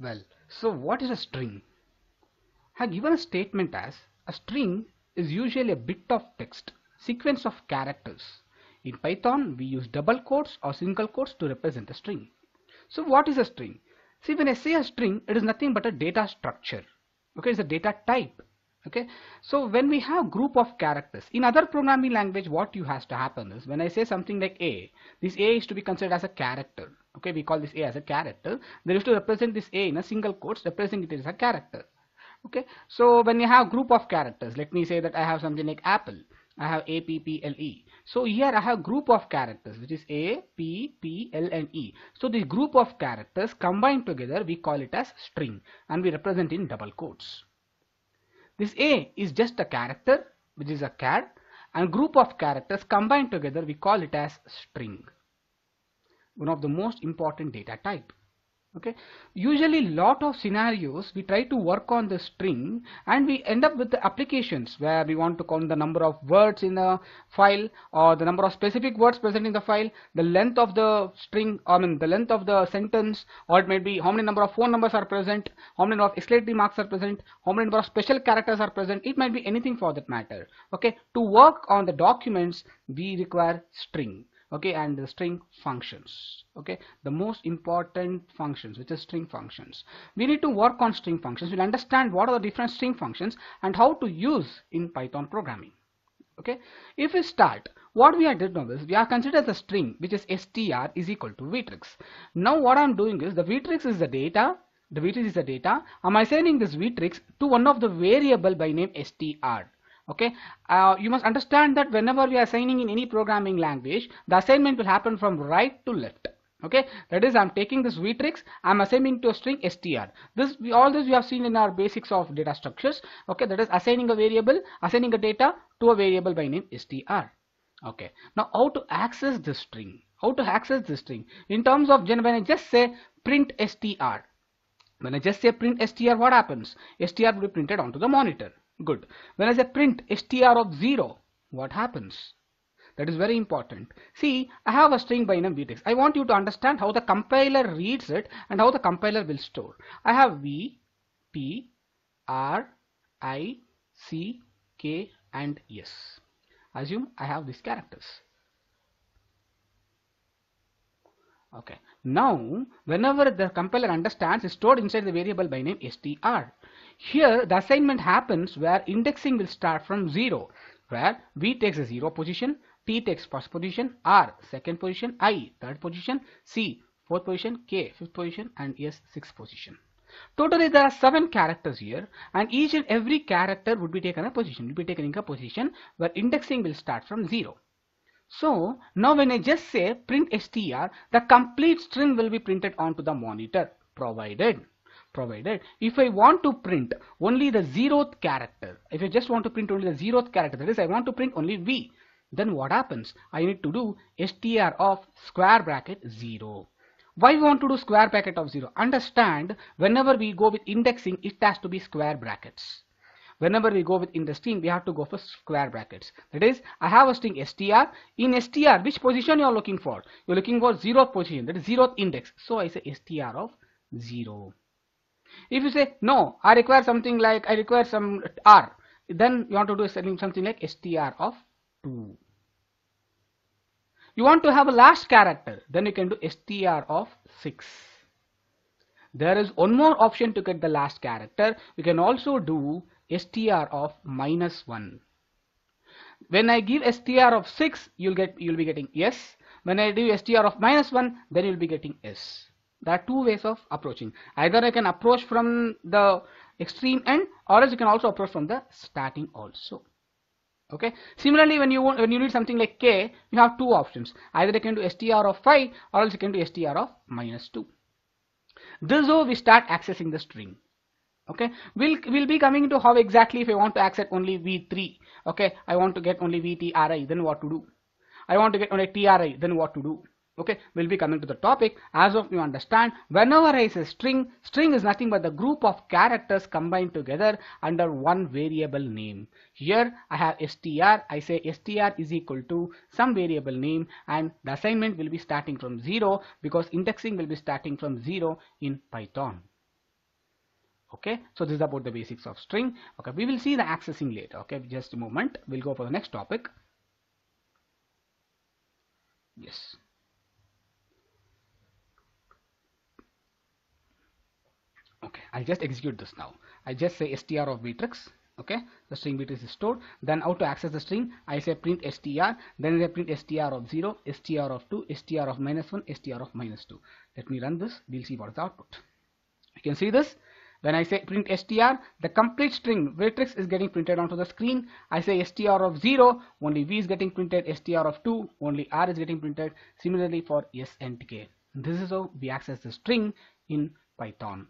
Well, so what is a string? I have given a statement as a string is usually a bit of text, sequence of characters. In Python, we use double quotes or single quotes to represent a string. So what is a string? See, when I say a string, it is nothing but a data structure. Okay, it's a data type. Okay, so when we have group of characters, in other programming language, what you has to happen is when I say something like A, this A is to be considered as a character. Okay, we call this A as a character. There is to represent this A in a single quotes, representing it as a character. Okay so when you have group of characters let me say that I have something like apple I have A P P L E. So here I have a group of characters which is A P P L and E. So this group of characters combined together we call it as string and we represent in double quotes. This A is just a character which is a char and group of characters combined together we call it as string one of the most important data type. Okay? Usually lot of scenarios we try to work on the string and we end up with the applications where we want to count the number of words in a file or the number of specific words present in the file the length of the string I mean the length of the sentence or it may be how many number of phone numbers are present how many number of exclamatory marks are present how many number of special characters are present. It might be anything for that matter. Okay? To work on the documents we require string okay and the string functions. Okay the most important functions which is string functions. We need to work on string functions. We'll understand what are the different string functions and how to use in python programming. Okay if we start what we are did now is we are considered the string which is str is equal to vtricks. Now what i'm doing is the vtricks is the data the vtricks is the data. Am i'm assigning this vtricks to one of the variable by name str okay? Uh, you must understand that whenever we are assigning in any programming language the assignment will happen from right to left. Okay? That is i'm taking this vtricks i'm assigning to a string str this we, all this we have seen in our basics of data structures. Okay? That is assigning a variable assigning a data to a variable by name str okay? Now how to access this string? How to access this string? In terms of when i just say print str when i just say print str what happens? Str will be printed onto the monitor Good. When I say print str of 0, what happens? That is very important. See, I have a string by name vtricks. I want you to understand how the compiler reads it and how the compiler will store. I have v, p, r, i, c, k and s. Assume I have these characters. Okay. Now, whenever the compiler understands, it's stored inside the variable by name str. Here the assignment happens where indexing will start from 0 where V takes a 0 position, T takes first position, R second position, I third position, C fourth position, K fifth position and S sixth position. Totally there are 7 characters here and each and every character would be taken a position, will be taken in a position where indexing will start from 0. So now when I just say print str, the complete string will be printed onto the monitor provided provided. If I want to print only the zeroth character if I just want to print only the zeroth character that is I want to print only V then what happens? I need to do str of square bracket 0 why we want to do square bracket of 0 understand whenever we go with indexing it has to be square brackets. Whenever we go with in the string we have to go for square brackets. That is I have a string str. In str which position you are looking for? You're looking for zeroth position that is zeroth index. So I say str of 0 if you say no I require something like I require some R then you want to do something like str of 2 you want to have a last character then you can do str of 6 there is one more option to get the last character. You can also do str of minus 1 when I give str of 6 you'll get you'll be getting s. When I do str of minus 1 then you'll be getting s there are two ways of approaching. Either I can approach from the extreme end or else you can also approach from the starting also. Okay? Similarly when you want when you need something like k you have two options. Either you can do str of 5 or else you can do str of minus 2 this is how we start accessing the string. Okay? We'll we'll be coming to how exactly if i want to access only v3 okay? I want to get only vtri then what to do? I want to get only tri then what to do okay we'll be coming to the topic. As of you understand whenever i say string string is nothing but the group of characters combined together under one variable name. Here i have str i say str is equal to some variable name and the assignment will be starting from 0 because indexing will be starting from 0 in python. Okay so this is about the basics of string. Okay we will see the accessing later. Okay just a moment. We'll go for the next topic. Yes okay I'll just execute this now. I just say str of vtricks okay? The string vtricks is stored. Then how to access the string? I say print str then I print str of 0 str of 2 str of minus 1 str of minus 2 let me run this. We'll see what is the output. You can see this. When I say print str the complete string vtricks is getting printed onto the screen. I say str of 0 only v is getting printed str of 2 only r is getting printed. Similarly for s and k. This is how we access the string in python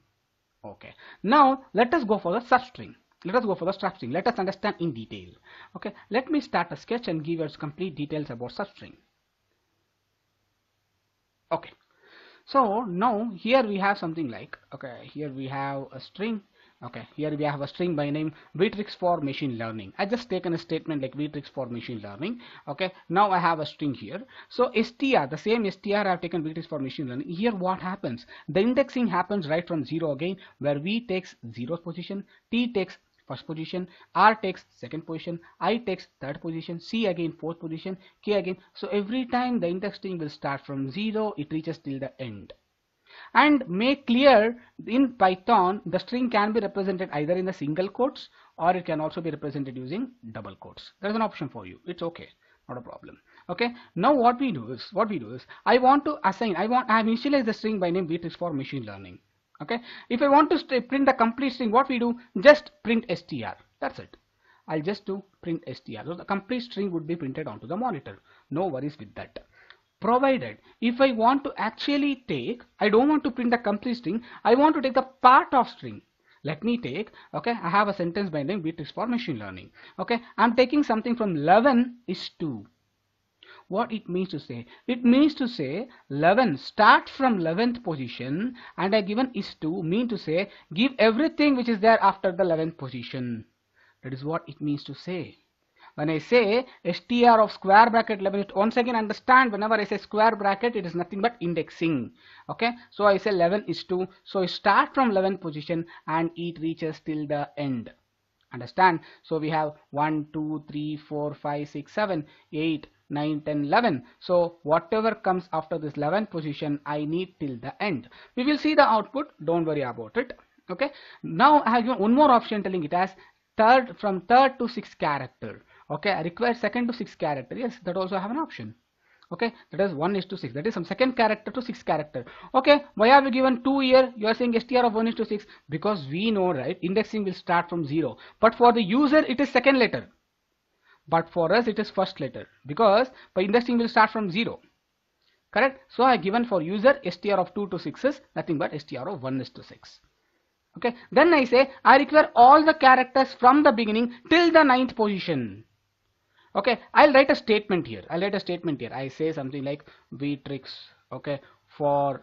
okay. Now let us go for the substring let us go for the substring let us understand in detail. Okay. Let me start a sketch and give us complete details about substring okay. So now here we have something like okay here we have a string okay here we have a string by name Vtricks for machine learning. I just taken a statement like Vtricks for machine learning. Okay now I have a string here. So str the same str I have taken Vtricks for machine learning. Here what happens? The indexing happens right from 0 again where v takes 0 position t takes first position r takes second position i takes third position c again fourth position k again. So every time the indexing will start from 0 it reaches till the end and make clear in python the string can be represented either in the single quotes or it can also be represented using double quotes. There's an option for you. It's okay. Not a problem. Okay? Now what we do is what we do is i want to assign i want i have initialized the string by name Vtricks for machine learning. Okay? If I want to print the complete string what we do? Just print str that's it. I'll just do print str so the complete string would be printed onto the monitor. No worries with that provided. If I want to actually take I don't want to print the complete string I want to take the part of string. Let me take okay I have a sentence by name Vtricks for machine learning okay? I'm taking something from 11 is 2 what it means to say? It means to say 11 start from 11th position and I given is to mean to say give everything which is there after the 11th position. That is what it means to say when I say str of square bracket 11 once again understand whenever I say square bracket it is nothing but indexing. Okay? So I say 11 is 2 so start from 11th position and it reaches till the end. Understand? So we have 1 2 3 4 5 6 7 8 9 10 11 so whatever comes after this 11th position I need till the end. We will see the output. Don't worry about it. Okay? Now I have one more option telling it as third from third to sixth character okay I require second to sixth character. Yes that also have an option. Okay that is 1 is to 6 that is from second character to sixth character. Okay why have we given 2 here? You are saying str of 1 is to 6 because we know right indexing will start from 0 but for the user it is second letter. But for us it is first letter. Because by indexing will start from 0 correct? So I given for user str of 2 to 6 is nothing but str of 1 is to 6 okay? Then I say I require all the characters from the beginning till the ninth position okay I'll write a statement here. I'll write a statement here. I say something like Vtricks okay for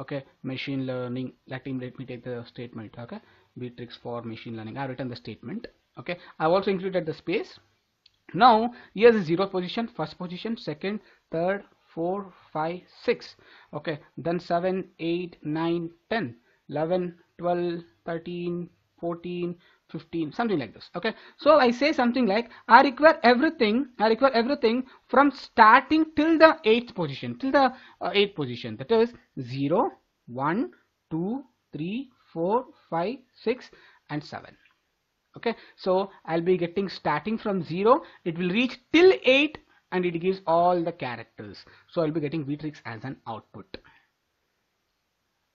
okay machine learning. Let him let me take the statement okay? Vtricks for machine learning. I've written the statement okay? I've also included the space. Now here's the zero position first position second third four five six okay? Then 7 8 9 10 11 12 13 14 15 something like this okay? So i say something like i require everything i require everything from starting till the eighth position till the uh, eighth position. That is 0 1 2 3 4 5 6 and 7 okay? So I'll be getting starting from 0 it will reach till 8 and it gives all the characters. So I'll be getting Vtricks as an output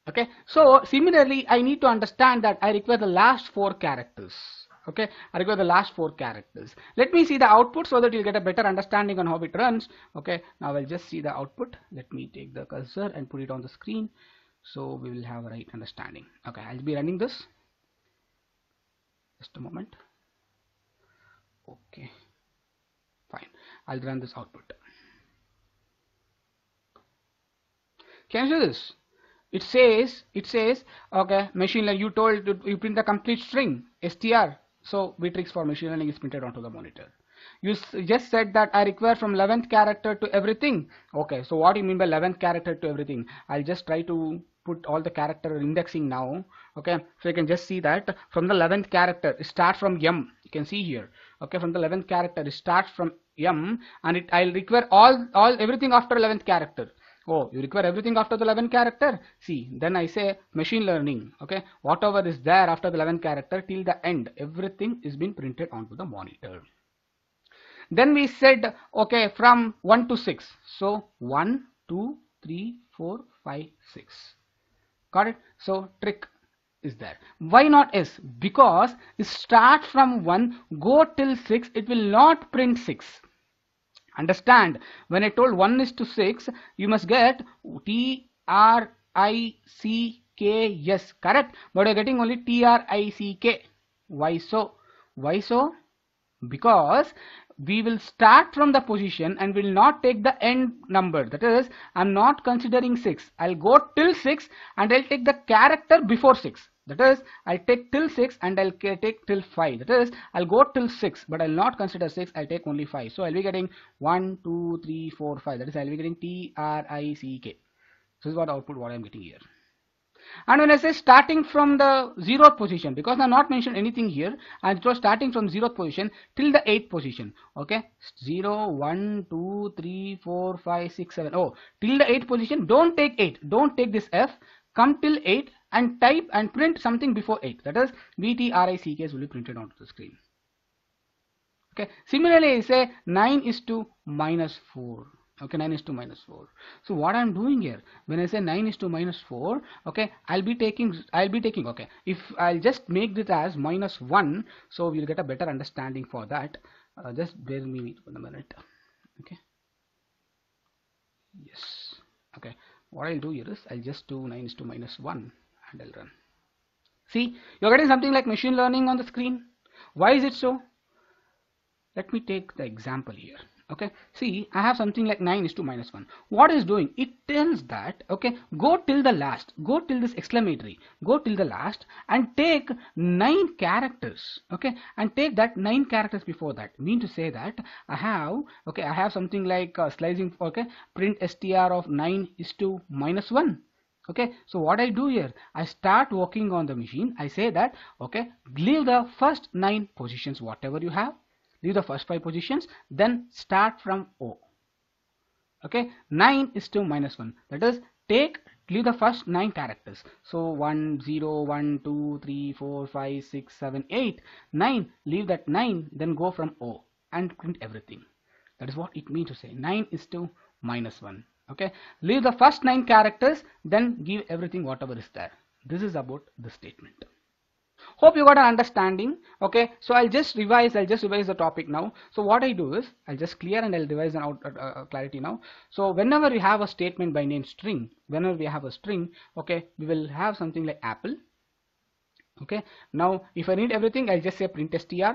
okay? So similarly I need to understand that I require the last four characters. Okay? I require the last four characters. Let me see the output so that you'll get a better understanding on how it runs. Okay? Now I'll just see the output. Let me take the cursor and put it on the screen so we will have a right understanding. Okay I'll be running this. Just a moment. Okay. Fine. I'll run this output. Can you see this it says it says okay machine learning you told you print the complete string str so Vtricks for machine learning is printed onto the monitor. You just said that I require from 11th character to everything. Okay so what do you mean by 11th character to everything? I'll just try to put all the character indexing now. Okay so you can just see that from the 11th character it starts from m. You can see here. Okay from the 11th character it starts from m and it i'll require all all everything after 11th character oh you require everything after the 11th character? See then i say machine learning okay? Whatever is there after the 11th character till the end everything is being printed onto the monitor. Then we said okay from 1 to 6 so 1 2 3 4 5 6 got it? So trick is there. Why not s? Because start from 1 go till 6 it will not print 6 understand? When i told 1 is to 6 you must get t r i c k yes correct. But you're getting only t r i c k. Why so? Why so? Because we will start from the position and will not take the end number. That is i'm not considering 6 i'll go till 6 and i'll take the character before 6 that is i'll take till 6 and i'll take till 5 that is i'll go till 6 but i'll not consider 6 i'll take only 5 so i'll be getting 1 2 3 4 5 that is i'll be getting t r i c k. So this is what output what i'm getting here. And when I say starting from the zeroth position because I am not mentioned anything here and it was starting from zeroth position till the eighth position. Okay? 0 1 2 3 4 5 6 7 oh till the eighth position don't take 8 don't take this F. Come till 8 and type and print something before 8 that is VTRICKs will be printed onto the screen. Okay. Similarly say 9 is to minus 4 okay 9 is to minus 4 so what i'm doing here when i say 9 is to minus 4 okay i'll be taking i'll be taking okay. If i'll just make this as minus 1 so we'll get a better understanding for that. Uh, just bear me for a minute. Okay. Yes. Okay. What i'll do here is i'll just do 9 is to minus 1 i'll run. See you're getting something like machine learning on the screen. Why is it so? Let me take the example here okay? See i have something like 9 is to minus 1 what is doing it tells that okay go till the last go till this exclamatory go till the last and take 9 characters okay? And take that 9 characters before that. Mean to say that i have okay i have something like uh, slicing okay print str of 9 is to minus 1 okay so what i do here i start working on the machine. I say that okay leave the first nine positions whatever you have leave the first five positions then start from O. Okay 9 is to minus 1 that is take leave the first 9 characters. So 1 0 1 2 3 4 5 6 7 8 9 leave that 9 then go from O and print everything. That is what it means to say. 9 is to minus 1 okay? Leave the first 9 characters then give everything whatever is there. This is about the statement. Hope you got an understanding. Okay? So i'll just revise i'll just revise the topic now. So what i do is i'll just clear and i'll revise an out uh, uh, clarity now. So whenever we have a statement by name string whenever we have a string okay we will have something like apple. Okay? Now if i need everything i'll just say print str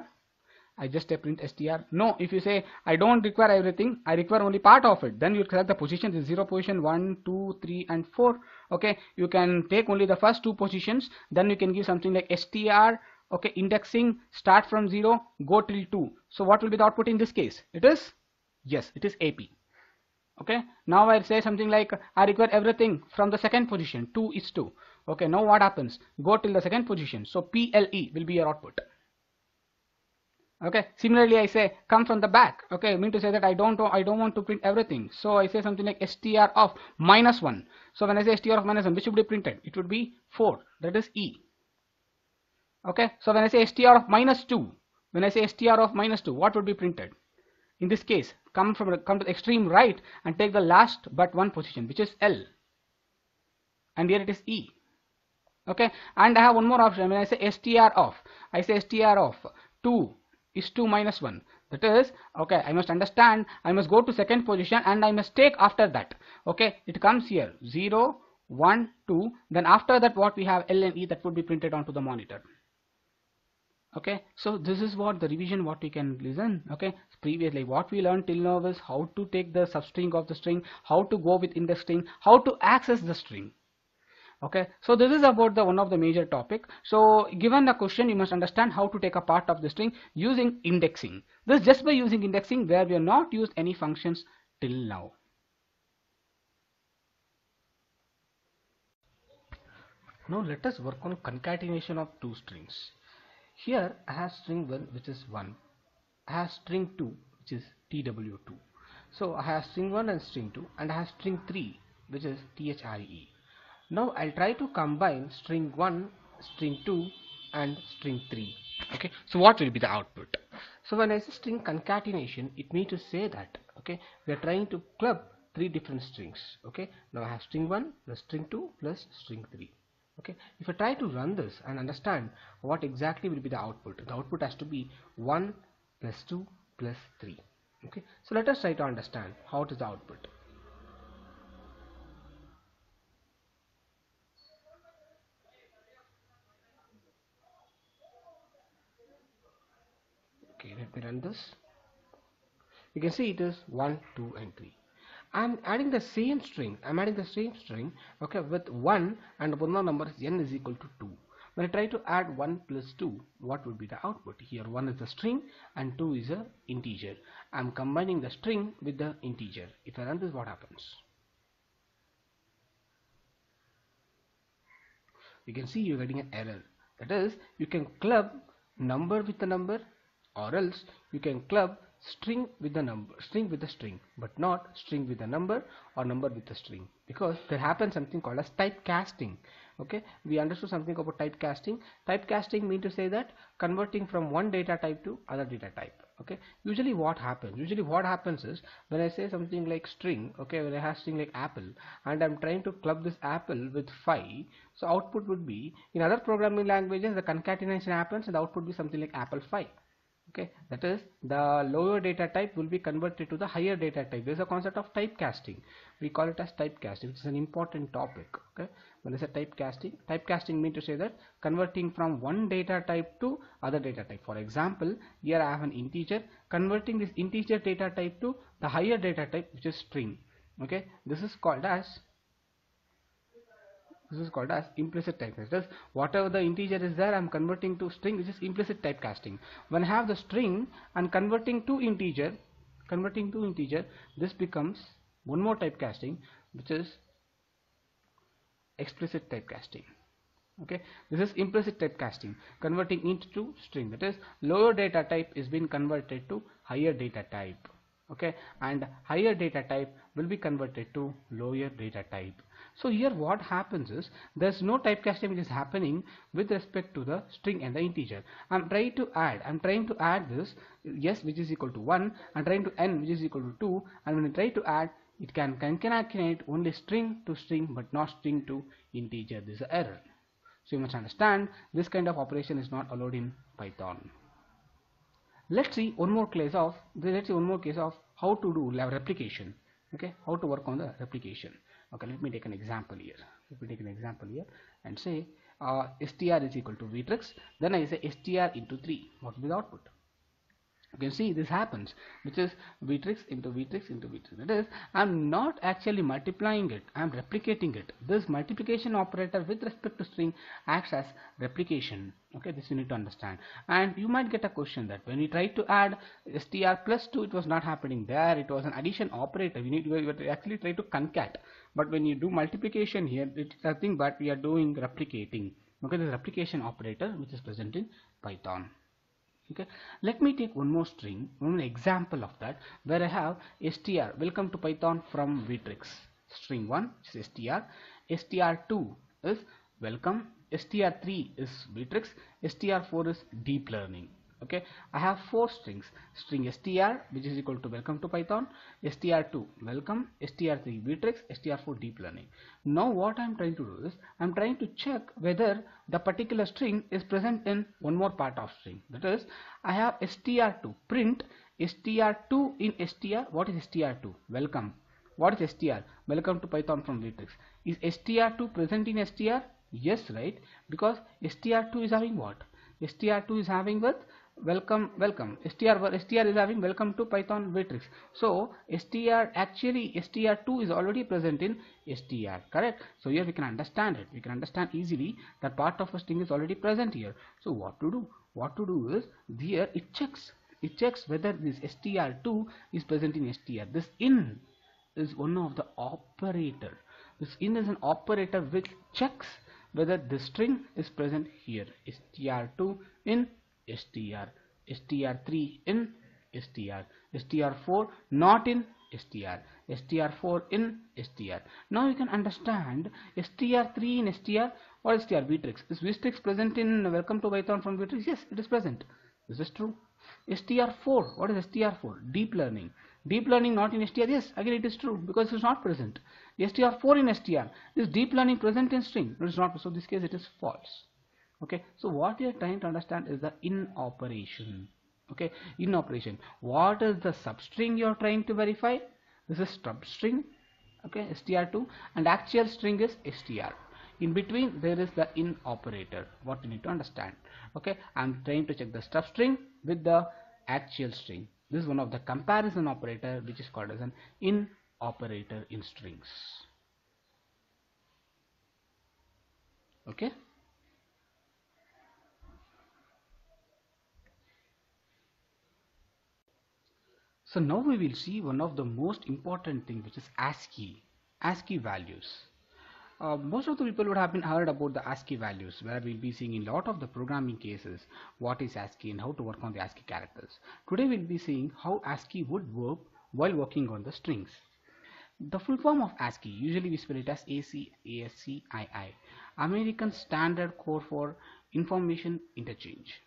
I just say print str. No, if you say I don't require everything, I require only part of it, then you select the positions is 0 position 1, 2, 3 and 4. Okay, you can take only the first two positions, then you can give something like str, okay, indexing, start from 0, go till 2. So what will be the output in this case? It is, yes, it is AP. Okay, now I say something like I require everything from the second position, 2 is 2. Okay, now what happens? Go till the second position. So PLE will be your output okay? Similarly i say come from the back. Okay? I mean to say that i don't i don't want to print everything. So i say something like str of minus 1 so when i say str of minus 1 which would be printed? It would be 4 that is e. Okay? So when i say str of minus 2 when i say str of minus 2 what would be printed? In this case come from come to the extreme right and take the last but one position which is l. And here it is e. Okay? And i have one more option. When i say str of i say str of 2 is 2 minus 1 that is okay I must understand I must go to second position and I must take after that. Okay it comes here. 0 1 2 then after that what we have L and E that would be printed onto the monitor. Okay so this is what the revision what we can listen. Okay previously what we learned till now is how to take the substring of the string how to go within the string how to access the string okay so this is about the one of the major topic so given the question you must understand how to take a part of the string using indexing this just by using indexing where we have not used any functions till now Now let us work on concatenation of two strings. Here I have string 1 which is 1. I have string 2 which is TW2. So I have string 1 and string 2 and I have string 3 which is THRE. Now I'll try to combine string 1, string 2 and string 3. Okay, so what will be the output? So when I say string concatenation, it means to say that okay, we are trying to club three different strings. Okay, now I have string 1 plus string 2 plus string 3 okay if I try to run this and understand what exactly will be the output the output has to be 1 plus 2 plus 3 okay so let us try to understand how it is the output okay let run this you can see it is 1 2 and 3 I'm adding the same string. I'm adding the same string okay with 1 and one more number is n is equal to 2 when I try to add 1 plus 2 what would be the output? Here 1 is a string and 2 is a integer. I'm combining the string with the integer. If I run this what happens? You can see you're getting an error. That is you can club number with the number or else you can club string with the number string with the string but not string with a number or number with a string. Because there happens something called as typecasting. Okay? We understood something about typecasting. Typecasting mean to say that converting from one data type to other data type. Okay? Usually what happens usually what happens is when I say something like string okay when I have string like apple and I'm trying to club this apple with 5 so output would be in other programming languages the concatenation happens and the output be something like apple 5 okay that is the lower data type will be converted to the higher data type. There is a concept of typecasting. We call it as typecasting which is an important topic okay? When I say typecasting typecasting means to say that converting from one data type to other data type. For example here I have an integer. Converting this integer data type to the higher data type which is string okay? This is called as this is called as implicit typecasting whatever the integer is there i'm converting to string this is implicit typecasting. When i have the string and converting to integer converting to integer this becomes one more typecasting which is explicit typecasting. Okay? This is implicit typecasting converting int to string. That is lower data type is being converted to higher data type. Okay? And higher data type will be converted to lower data type so here what happens is there's no typecasting which is happening with respect to the string and the integer. I'm trying to add, I'm trying to add this yes which is equal to 1, I'm trying to n which is equal to 2 and when I try to add it can concatenate only string to string but not string to integer. This is an error. So you must understand this kind of operation is not allowed in Python. Let's see one more case of let's see one more case of how to do replication. Okay, how to work on the replication okay let me take an example here. Let me take an example here and say uh, str is equal to vtricks then I say str into 3 what will be the output? You can see this happens which is vtricks into vtricks into vtricks that is i'm not actually multiplying it. I'm replicating it. This multiplication operator with respect to string acts as replication. Okay this you need to understand. And you might get a question that when you try to add str plus 2 it was not happening there. It was an addition operator. You need to actually try to concat but when you do multiplication here it's nothing but we are doing replicating. Okay the replication operator which is present in python. Okay let me take one more string one example of that where I have str welcome to python from vtricks string 1 is str str2 is welcome. Str3 is vtricks str4 is deep learning okay i have four strings string str which is equal to welcome to python str2 welcome str3 vtricks str4 deep learning now what i'm trying to do is i'm trying to check whether the particular string is present in one more part of string that is i have str2 print str2 in str what is str2 welcome what is str welcome to python from vtricks is str2 present in str yes right because str2 is having what str2 is having with welcome welcome. Str str is having welcome to python vtricks so str actually str2 is already present in str correct? So here we can understand it. We can understand easily that part of a string is already present here. So what to do? What to do is here it checks. It checks whether this str2 is present in str this in is one of the operator. This in is an operator which checks whether the string is present here. Str2 in str str3 in str str4 not in str str4 in str now you can understand str3 in str or str Vtricks is Vtricks present in welcome to python from Vtricks yes it is present Is this is true str4 what is str4 deep learning deep learning not in str yes again it is true because it is not present str4 in str is deep learning present in string it is not so this case it is false okay? So what we are trying to understand is the in operation. Okay? In operation. What is the substring you are trying to verify? This is substring. Okay? Str2 and actual string is str in between there is the in operator. What you need to understand. Okay? I'm trying to check the substring with the actual string. This is one of the comparison operator which is called as an in operator in strings. Okay So now we will see one of the most important thing which is ASCII, ASCII values. Uh, most of the people would have been heard about the ASCII values where we'll be seeing in a lot of the programming cases what is ASCII and how to work on the ASCII characters. Today we'll be seeing how ASCII would work while working on the strings. The full form of ASCII, usually we spell it as ACII, American Standard Code for Information Interchange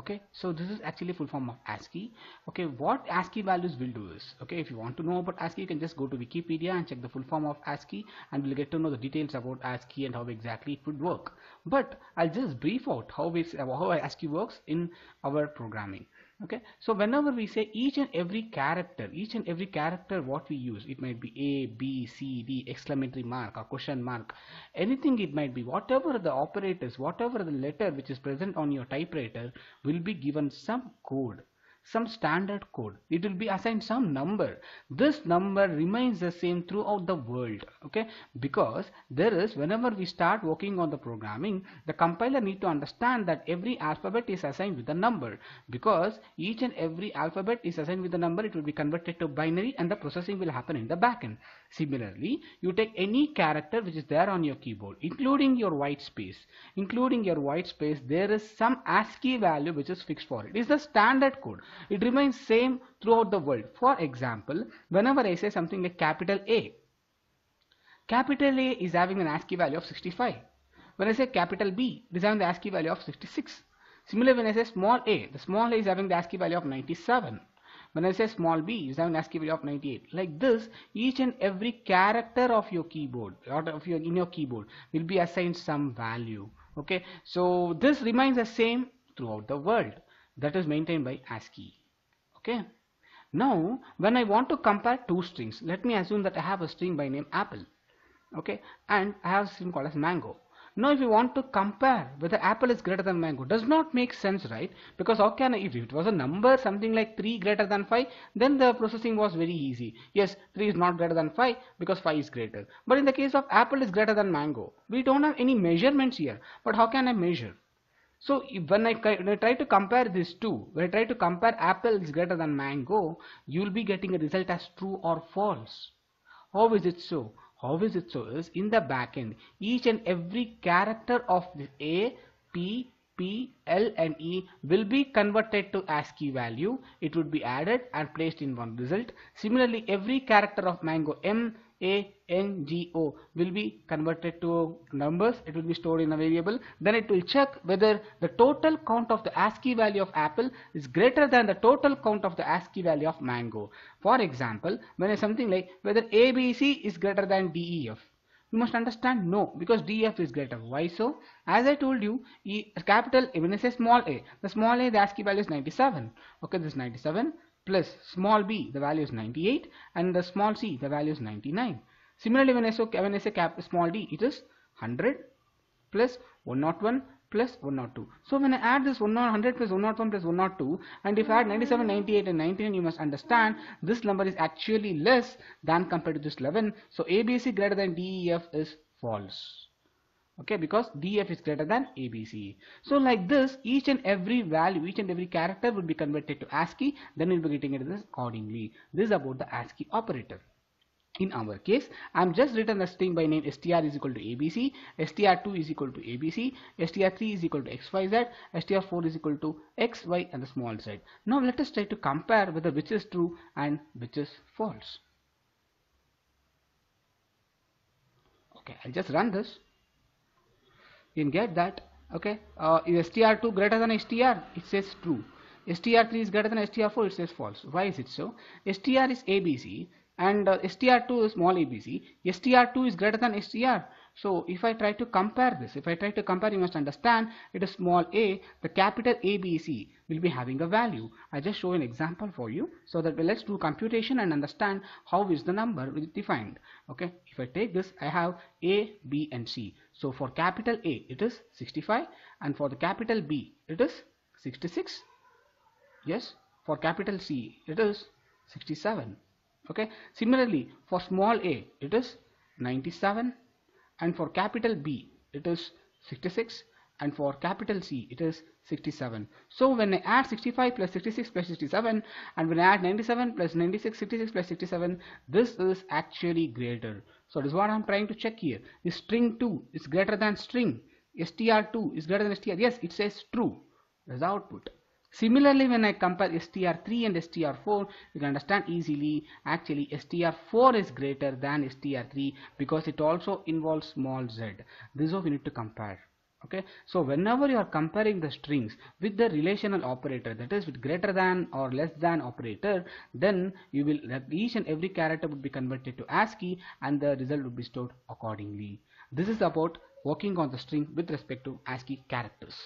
okay so this is actually full form of ASCII. Okay what ASCII values will do is okay if you want to know about ASCII you can just go to Wikipedia and check the full form of ASCII and we'll get to know the details about ASCII and how exactly it would work. But I'll just brief out how, how ASCII works in our programming okay? So whenever we say each and every character each and every character what we use it might be a b c d exclamatory mark or question mark anything it might be whatever the operators whatever the letter which is present on your typewriter will be given some code some standard code. It will be assigned some number. This number remains the same throughout the world okay? Because there is whenever we start working on the programming the compiler need to understand that every alphabet is assigned with a number. Because each and every alphabet is assigned with a number it will be converted to binary and the processing will happen in the backend similarly you take any character which is there on your keyboard including your white space including your white space there is some ASCII value which is fixed for it. It is the standard code. It remains same throughout the world. For example whenever I say something like capital A capital A is having an ASCII value of 65 when I say capital B it is having the ASCII value of 66 similarly when I say small a the small a is having the ASCII value of 97 when I say small b is having ASCII value of 98 like this each and every character of your keyboard or of your in your keyboard will be assigned some value okay? So this remains the same throughout the world. That is maintained by ASCII okay? Now when I want to compare two strings let me assume that I have a string by name apple okay? And I have a string called as mango now if you want to compare whether apple is greater than mango does not make sense right? Because how can if it was a number something like 3 greater than 5 then the processing was very easy. Yes 3 is not greater than 5 because 5 is greater. But in the case of apple is greater than mango we don't have any measurements here. But how can I measure? So when I, when I try to compare these two, when I try to compare apple is greater than mango, you will be getting a result as true or false. How is it so? How is it so? Is in the backend, each and every character of the A, P, P, L and E will be converted to ASCII value. It would be added and placed in one result. Similarly, every character of mango M, a N G O will be converted to numbers. It will be stored in a variable. Then it will check whether the total count of the ASCII value of apple is greater than the total count of the ASCII value of mango. For example when something like whether ABC is greater than DEF you must understand no because DF is greater. Why so? As I told you e, capital when I say small a. The small a the ASCII value is 97 okay this is 97 plus small b the value is 98 and the small c the value is 99 similarly when I say when I say cap small d it is 100 plus 101 plus 102 so when I add this 100 plus 101 plus 102 and if I add 97 98 and 99 you must understand this number is actually less than compared to this 11 so ABC greater than DEF is false okay because df is greater than abc so like this each and every value each and every character will be converted to ascii then we'll be getting it this accordingly. This is about the ascii operator in our case i'm just written a string by name str is equal to abc str2 is equal to abc str3 is equal to xyz str4 is equal to xy and the small z. Now let us try to compare whether which is true and which is false. Okay i'll just run this you can get that okay uh, is str2 greater than str it says true str3 is greater than str4 it says false why is it so str is abc and uh, str2 is small abc str2 is greater than str so if I try to compare this, if I try to compare, you must understand it is small a, the capital ABC will be having a value. I just show an example for you so that let's do computation and understand how is the number defined. Okay, if I take this, I have A, B and C. So for capital A, it is 65 and for the capital B, it is 66. Yes, for capital C, it is 67. Okay, similarly for small a, it is 97 and for capital B it is 66 and for capital C it is 67 so when I add 65 plus 66 plus 67 and when I add 97 plus 96 66 plus 67 this is actually greater so this is what I'm trying to check here is string 2 is greater than string str2 is greater than str yes it says true that's the output Similarly, when I compare STR3 and STR4, you can understand easily actually STR4 is greater than STR3 because it also involves small z. This is what we need to compare. Okay, so whenever you are comparing the strings with the relational operator that is with greater than or less than operator, then you will each and every character would be converted to ASCII and the result would be stored accordingly. This is about working on the string with respect to ASCII characters.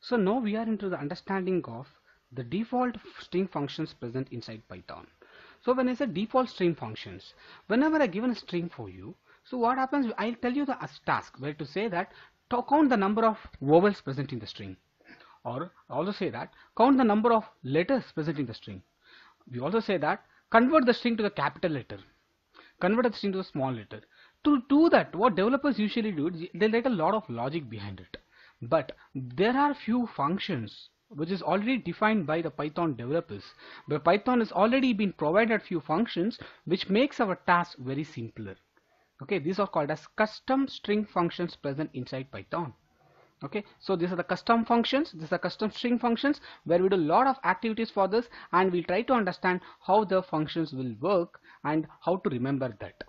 So now we are into the understanding of the default string functions present inside Python. So when I say default string functions, whenever I given a string for you, so what happens, I'll tell you the task where to say that to count the number of vowels present in the string or also say that count the number of letters present in the string. We also say that convert the string to the capital letter, convert the string to the small letter. To do that, what developers usually do, they write a lot of logic behind it but there are few functions which is already defined by the Python developers. But Python has already been provided few functions which makes our task very simpler. Okay, these are called as custom string functions present inside Python. Okay, so these are the custom functions, these are custom string functions where we do a lot of activities for this and we'll try to understand how the functions will work and how to remember that.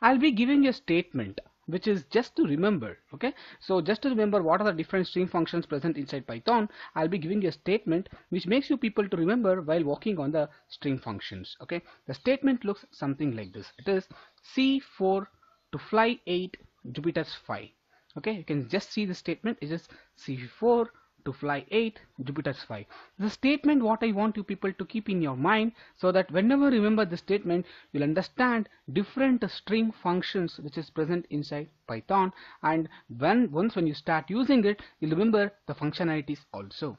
I'll be giving you a statement which is just to remember okay so just to remember what are the different string functions present inside python i'll be giving you a statement which makes you people to remember while working on the string functions okay the statement looks something like this it is c4 to fly 8 jupiter's 5 okay you can just see the statement. It is c4 to fly 8 Jupiter's 5 the statement what I want you people to keep in your mind so that whenever you remember the statement you'll understand different string functions which is present inside Python. And when once when you start using it you'll remember the functionalities also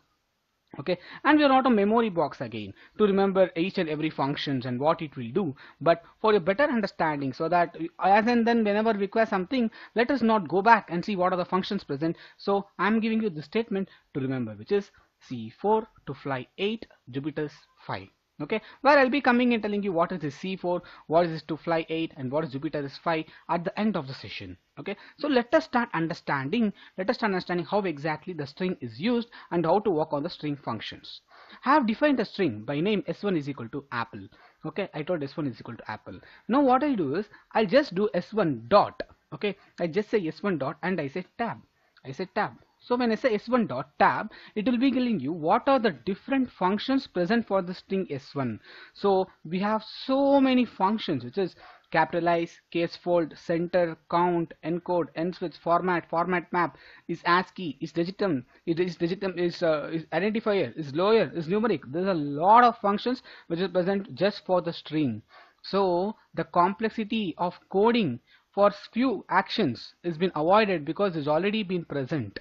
okay? And we are not a memory box again to remember each and every functions and what it will do. But for a better understanding so that as and then whenever we require something let us not go back and see what are the functions present. So i'm giving you the statement to remember which is c4 to fly 8 jupiter's 5 okay? Where I'll be coming and telling you what is this C4 what is this to fly 8 and what is Jupiter is 5 at the end of the session. Okay? So let us start understanding let us start understanding how exactly the string is used and how to work on the string functions. I have defined a string by name s1 is equal to apple. Okay? I told s1 is equal to apple. Now what I'll do is I'll just do s1 dot. Okay? I just say s1 dot and I say tab. I say tab so when I say s1 dot tab, it will be telling you what are the different functions present for the string s1. So we have so many functions which is capitalize, case fold, center, count, encode, endswith, format, format map, is ASCII, is digitum, it is digitum, is, uh, is identifier, is lower, is numeric. There's a lot of functions which is present just for the string. So the complexity of coding for few actions is been avoided because it's already been present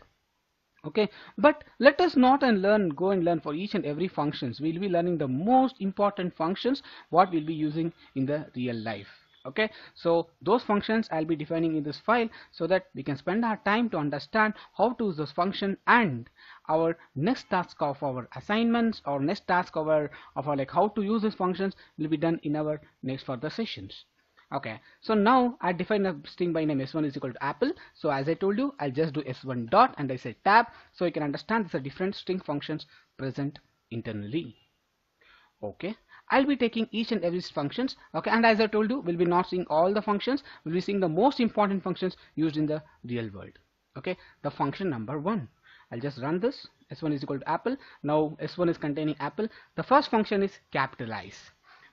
okay? But let us not and learn go and learn for each and every functions. We'll be learning the most important functions what we'll be using in the real life. Okay? So those functions I'll be defining in this file so that we can spend our time to understand how to use those function and our next task of our assignments or next task of our of our like how to use these functions will be done in our next further sessions okay. So now I define a string by name. S1 is equal to apple. So as I told you I'll just do s1 dot and I say tab. So you can understand these are different string functions present internally. Okay. I'll be taking each and every functions. Okay. And as I told you we'll be not seeing all the functions. We'll be seeing the most important functions used in the real world. Okay. The function number one. I'll just run this. S1 is equal to apple. Now s1 is containing apple. The first function is capitalize.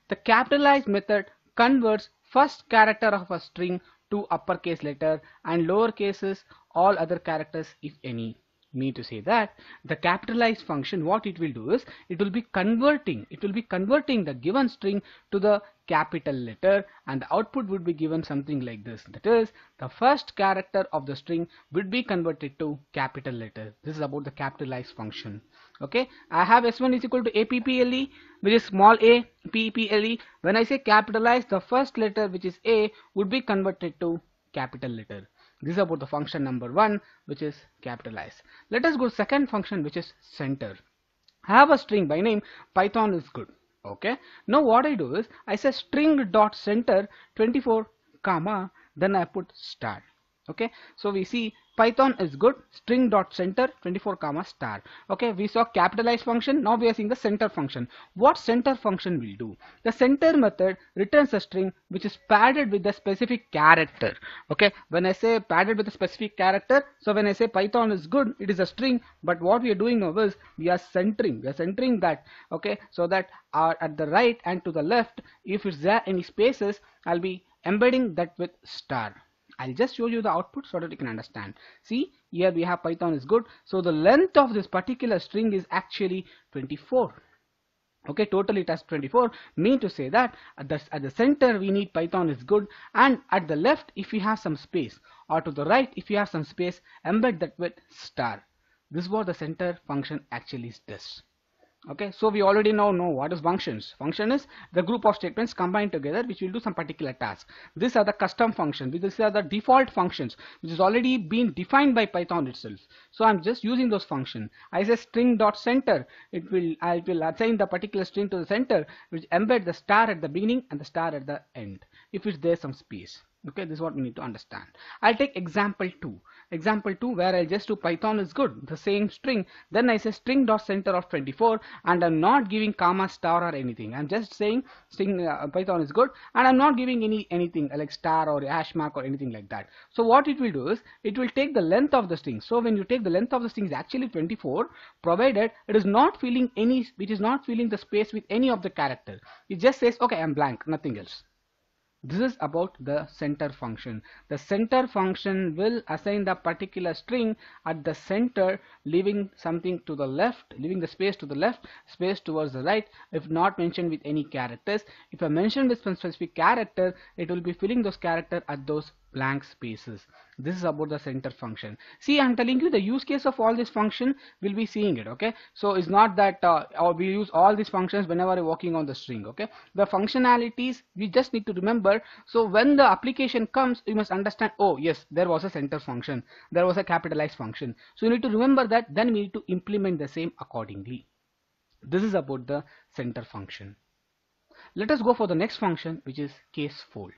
The capitalize method converts first character of a string to uppercase letter and lower cases all other characters if any. Mean to say that the capitalize function what it will do is it will be converting it will be converting the given string to the capital letter and the output would be given something like this. That is the first character of the string would be converted to capital letter. This is about the capitalize function okay? I have s1 is equal to apple which is small a when i say capitalize the first letter which is a would be converted to capital letter. This is about the function number one which is capitalized. Let us go second function which is center. I have a string by name python is good. Okay? Now what I do is I say string dot center 24 comma then I put star. Okay? So we see python is good. String dot center 24 comma star. Okay we saw capitalize function. Now we are seeing the center function. What center function will do? The center method returns a string which is padded with the specific character. Okay when i say padded with a specific character so when i say python is good it is a string. But what we are doing now is we are centering. We are centering that. Okay so that our at the right and to the left if it's there any spaces i'll be embedding that with star I'll just show you the output so that you can understand. See, here we have Python is good. So the length of this particular string is actually 24. Okay, total it has 24. Mean to say that at the, at the center we need Python is good and at the left if we have some space or to the right if you have some space embed that with star. This is what the center function actually does okay so we already now know what is functions. Function is the group of statements combined together which will do some particular task. These are the custom functions. These are the default functions which is already been defined by python itself. So i'm just using those functions. I say string dot center. It will i will assign the particular string to the center which embed the star at the beginning and the star at the end. If it's there some space okay this is what we need to understand. I'll take example 2 example 2 where I just do Python is good the same string. Then I say string dot center of 24 and I'm not giving comma star or anything. I'm just saying string uh, Python is good and I'm not giving any anything like star or hash mark or anything like that. So what it will do is it will take the length of the string. So when you take the length of the string is actually 24 provided it is not filling any it is not filling the space with any of the character. It just says okay I'm blank nothing else this is about the center function. The center function will assign the particular string at the center leaving something to the left, leaving the space to the left, space towards the right if not mentioned with any characters. If I mention with some specific character, it will be filling those character at those blank spaces. This is about the center function. See i'm telling you the use case of all this function will be seeing it okay? So it's not that uh, we use all these functions whenever we're working on the string okay? The functionalities we just need to remember so when the application comes you must understand oh yes there was a center function. There was a capitalized function. So you need to remember that then we need to implement the same accordingly. This is about the center function. Let us go for the next function which is case fold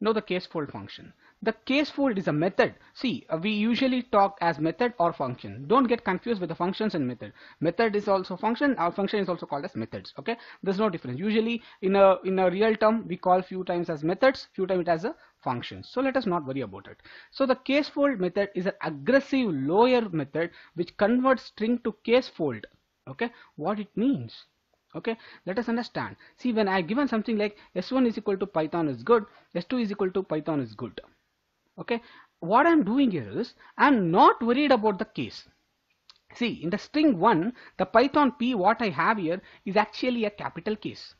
now the case fold function. The case fold is a method. See, uh, we usually talk as method or function. Don't get confused with the functions and method. Method is also function. Our function is also called as methods. Okay, there's no difference. Usually, in a in a real term, we call few times as methods, few times it as a function. So let us not worry about it. So the case fold method is an aggressive lower method which converts string to case fold. Okay, what it means? Okay? Let us understand. See when I given something like s1 is equal to python is good s2 is equal to python is good. Okay? What I'm doing here is I'm not worried about the case. See in the string 1 the python p what I have here is actually a capital case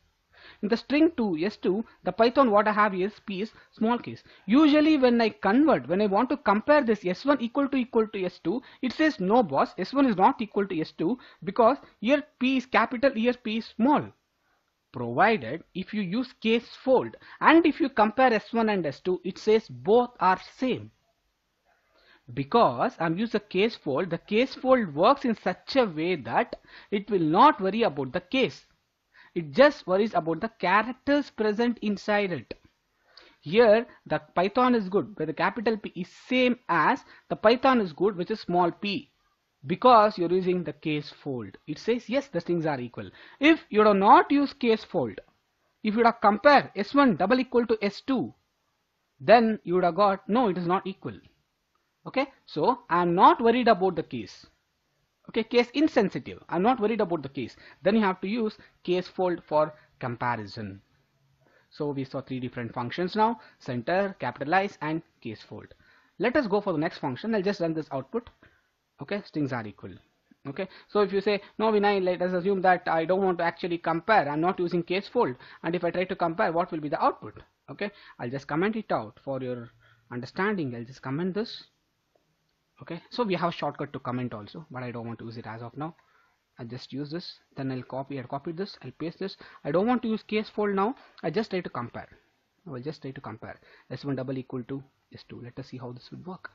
in the string 2 s2 the python what I have is p is small case. Usually when I convert when I want to compare this s1 equal to equal to s2 it says no boss s1 is not equal to s2 because here p is capital here p is small. Provided if you use case fold and if you compare s1 and s2 it says both are same. Because I'm the case fold the case fold works in such a way that it will not worry about the case it just worries about the characters present inside it. Here the python is good where the capital P is same as the python is good which is small p because you're using the case fold. It says yes the strings are equal. If you do not use case fold if you would have compared s1 double equal to s2 then you would have got no it is not equal. Okay? So i'm not worried about the case okay case insensitive. I'm not worried about the case. Then you have to use case fold for comparison. So we saw three different functions now. Center capitalize and case fold. Let us go for the next function. I'll just run this output. Okay strings are equal. Okay so if you say no Vinay let us assume that I don't want to actually compare. I'm not using case fold. And if I try to compare what will be the output? Okay I'll just comment it out. For your understanding I'll just comment this okay? So we have a shortcut to comment also but I don't want to use it as of now. I just use this then I'll copy I'll copy this I'll paste this. I don't want to use case fold now. I just try to compare. I will just try to compare. S1 double equal to s2 let us see how this would work.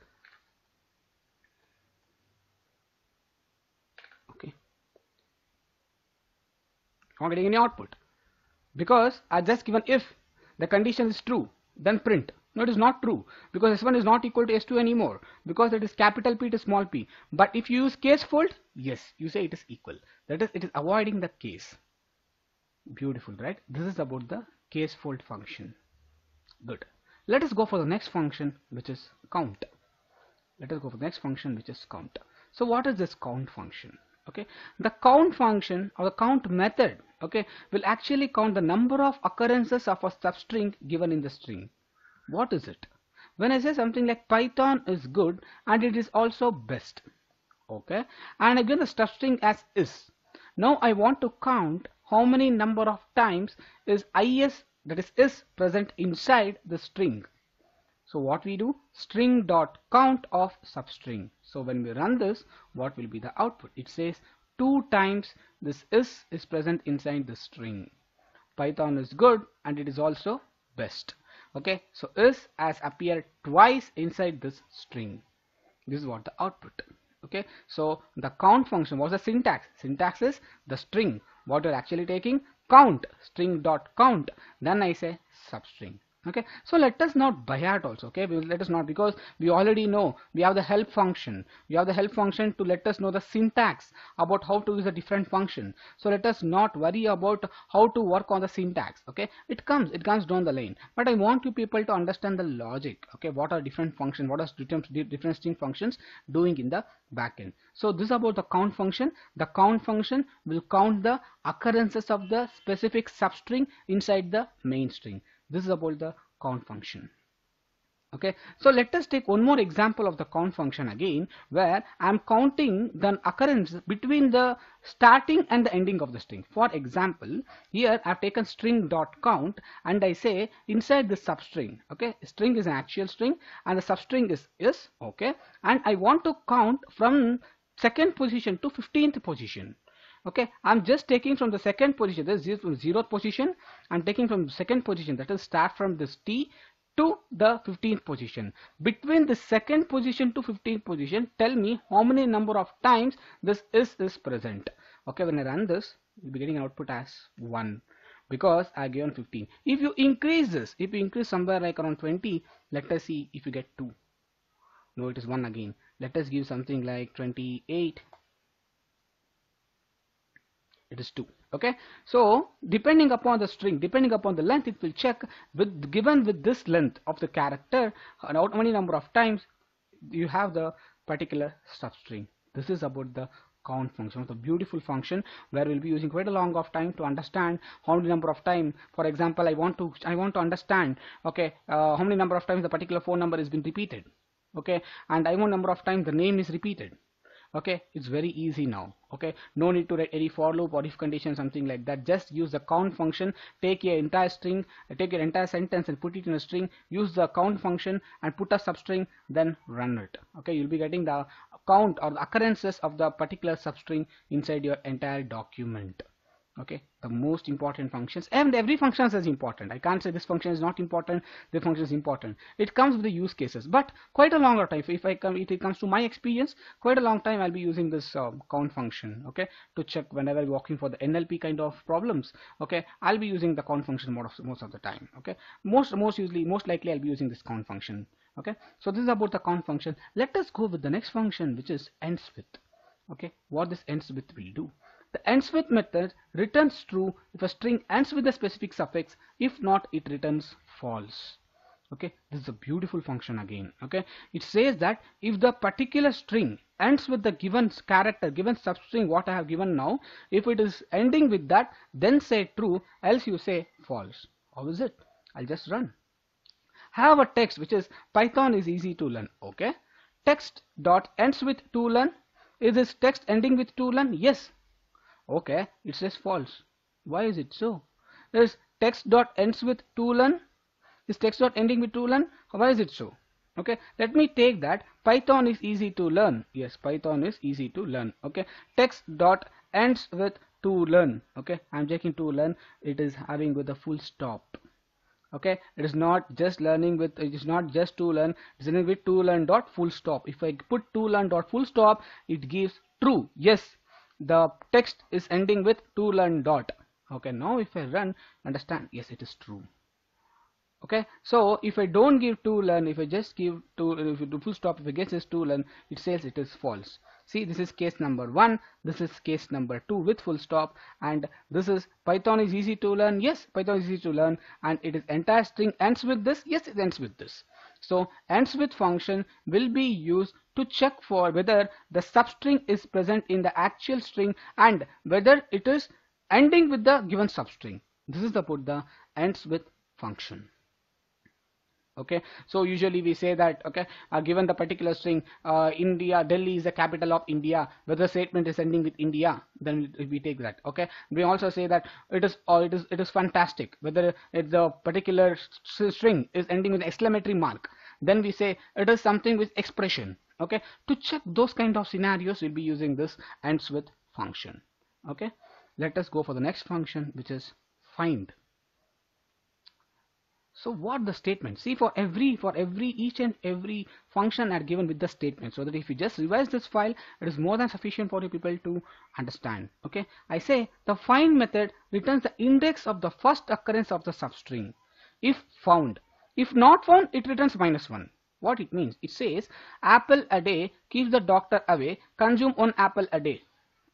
Okay. not getting any output? Because I just given if the condition is true then print no it is not true because s1 is not equal to s2 anymore because it is capital P to small p. But if you use case fold yes you say it is equal. That is it is avoiding the case. Beautiful right? This is about the case fold function. Good. Let us go for the next function which is count. Let us go for the next function which is count. So what is this count function? Okay. The count function or the count method okay will actually count the number of occurrences of a substring given in the string what is it? When I say something like Python is good and it is also best okay? And again the substring as is. Now I want to count how many number of times is is that is is present inside the string. So what we do? String dot count of substring. So when we run this what will be the output? It says two times this is is present inside the string. Python is good and it is also best okay so is has appeared twice inside this string. This is what the output. Okay so the count function what's the syntax? Syntax is the string. What you're actually taking? Count. String dot count. Then i say substring okay? So let us not it also okay? Let us not because we already know we have the help function. We have the help function to let us know the syntax about how to use a different function. So let us not worry about how to work on the syntax okay? It comes it comes down the lane but i want you people to understand the logic okay? What are different functions? What are different different string functions doing in the backend? So this is about the count function. The count function will count the occurrences of the specific substring inside the main string this is about the count function. Okay? So let us take one more example of the count function again where I'm counting the occurrence between the starting and the ending of the string. For example here I've taken string dot count and I say inside the substring. Okay? String is an actual string and the substring is is okay? And I want to count from second position to 15th position okay i'm just taking from the second position this is zeroth position. I'm taking from second position that is start from this t to the 15th position. Between the second position to 15th position tell me how many number of times this is is present. Okay when i run this you'll be getting output as 1 because i given 15 if you increase this if you increase somewhere like around 20 let us see if you get 2 no it is 1 again. Let us give something like 28 it is 2 okay? So depending upon the string depending upon the length it will check with given with this length of the character how many number of times you have the particular substring. This is about the count function a beautiful function where we'll be using quite a long of time to understand how many number of time. For example i want to i want to understand okay uh, how many number of times the particular phone number has been repeated. Okay? And i want number of times the name is repeated okay? It's very easy now. Okay? No need to write any for loop or if condition something like that. Just use the count function. Take your entire string take your entire sentence and put it in a string. Use the count function and put a substring then run it. Okay? You'll be getting the count or the occurrences of the particular substring inside your entire document okay the most important functions and every function is important. I can't say this function is not important the function is important. It comes with the use cases but quite a longer time. If i come if it comes to my experience quite a long time i'll be using this um, count function okay to check whenever i'm working for the nlp kind of problems okay i'll be using the count function most of, most of the time okay. Most most usually most likely i'll be using this count function okay. So this is about the count function. Let us go with the next function which is ends with okay. What this ends with will do the ends with method returns true if a string ends with a specific suffix. If not, it returns false. Okay, this is a beautiful function again. Okay, it says that if the particular string ends with the given character, given substring what I have given now, if it is ending with that, then say true, else you say false. How is it? I'll just run. Have a text which is Python is easy to learn. Okay, text dot ends with to learn. Is this text ending with to learn? Yes, okay it says false. Why is it so? Is text dot ends with to learn. is text dot ending with to learn? why is it so? Okay let me take that. Python is easy to learn. Yes python is easy to learn. Okay text dot ends with to learn okay i'm checking to learn it is having with a full stop. Okay it is not just learning with it is not just to learn it's learning with to learn dot full stop. If i put to learn dot full stop it gives true. Yes the text is ending with to learn dot. Okay now if I run understand? Yes it is true. Okay so if I don't give to learn if I just give to if you do full stop if it gets this to learn it says it is false. See this is case number one this is case number two with full stop and this is python is easy to learn. Yes python is easy to learn and it is entire string ends with this. Yes it ends with this so ends with function will be used to check for whether the substring is present in the actual string and whether it is ending with the given substring. This is the put the ends with function okay? So usually we say that okay uh, given the particular string uh, india delhi is the capital of india. Whether statement is ending with india then we, take that. Okay? We also say that it is or it is it is fantastic. Whether it, the particular string is ending with exclamatory mark then we say it is something with expression. Okay? To check those kind of scenarios we'll be using this ends with function. Okay? Let us go for the next function which is find so what the statement? See for every for every each and every function are given with the statement. So that if you just revise this file it is more than sufficient for you people to understand. Okay? I say the find method returns the index of the first occurrence of the substring. If found. If not found it returns minus 1 what it means? It says apple a day keeps the doctor away consume one apple a day.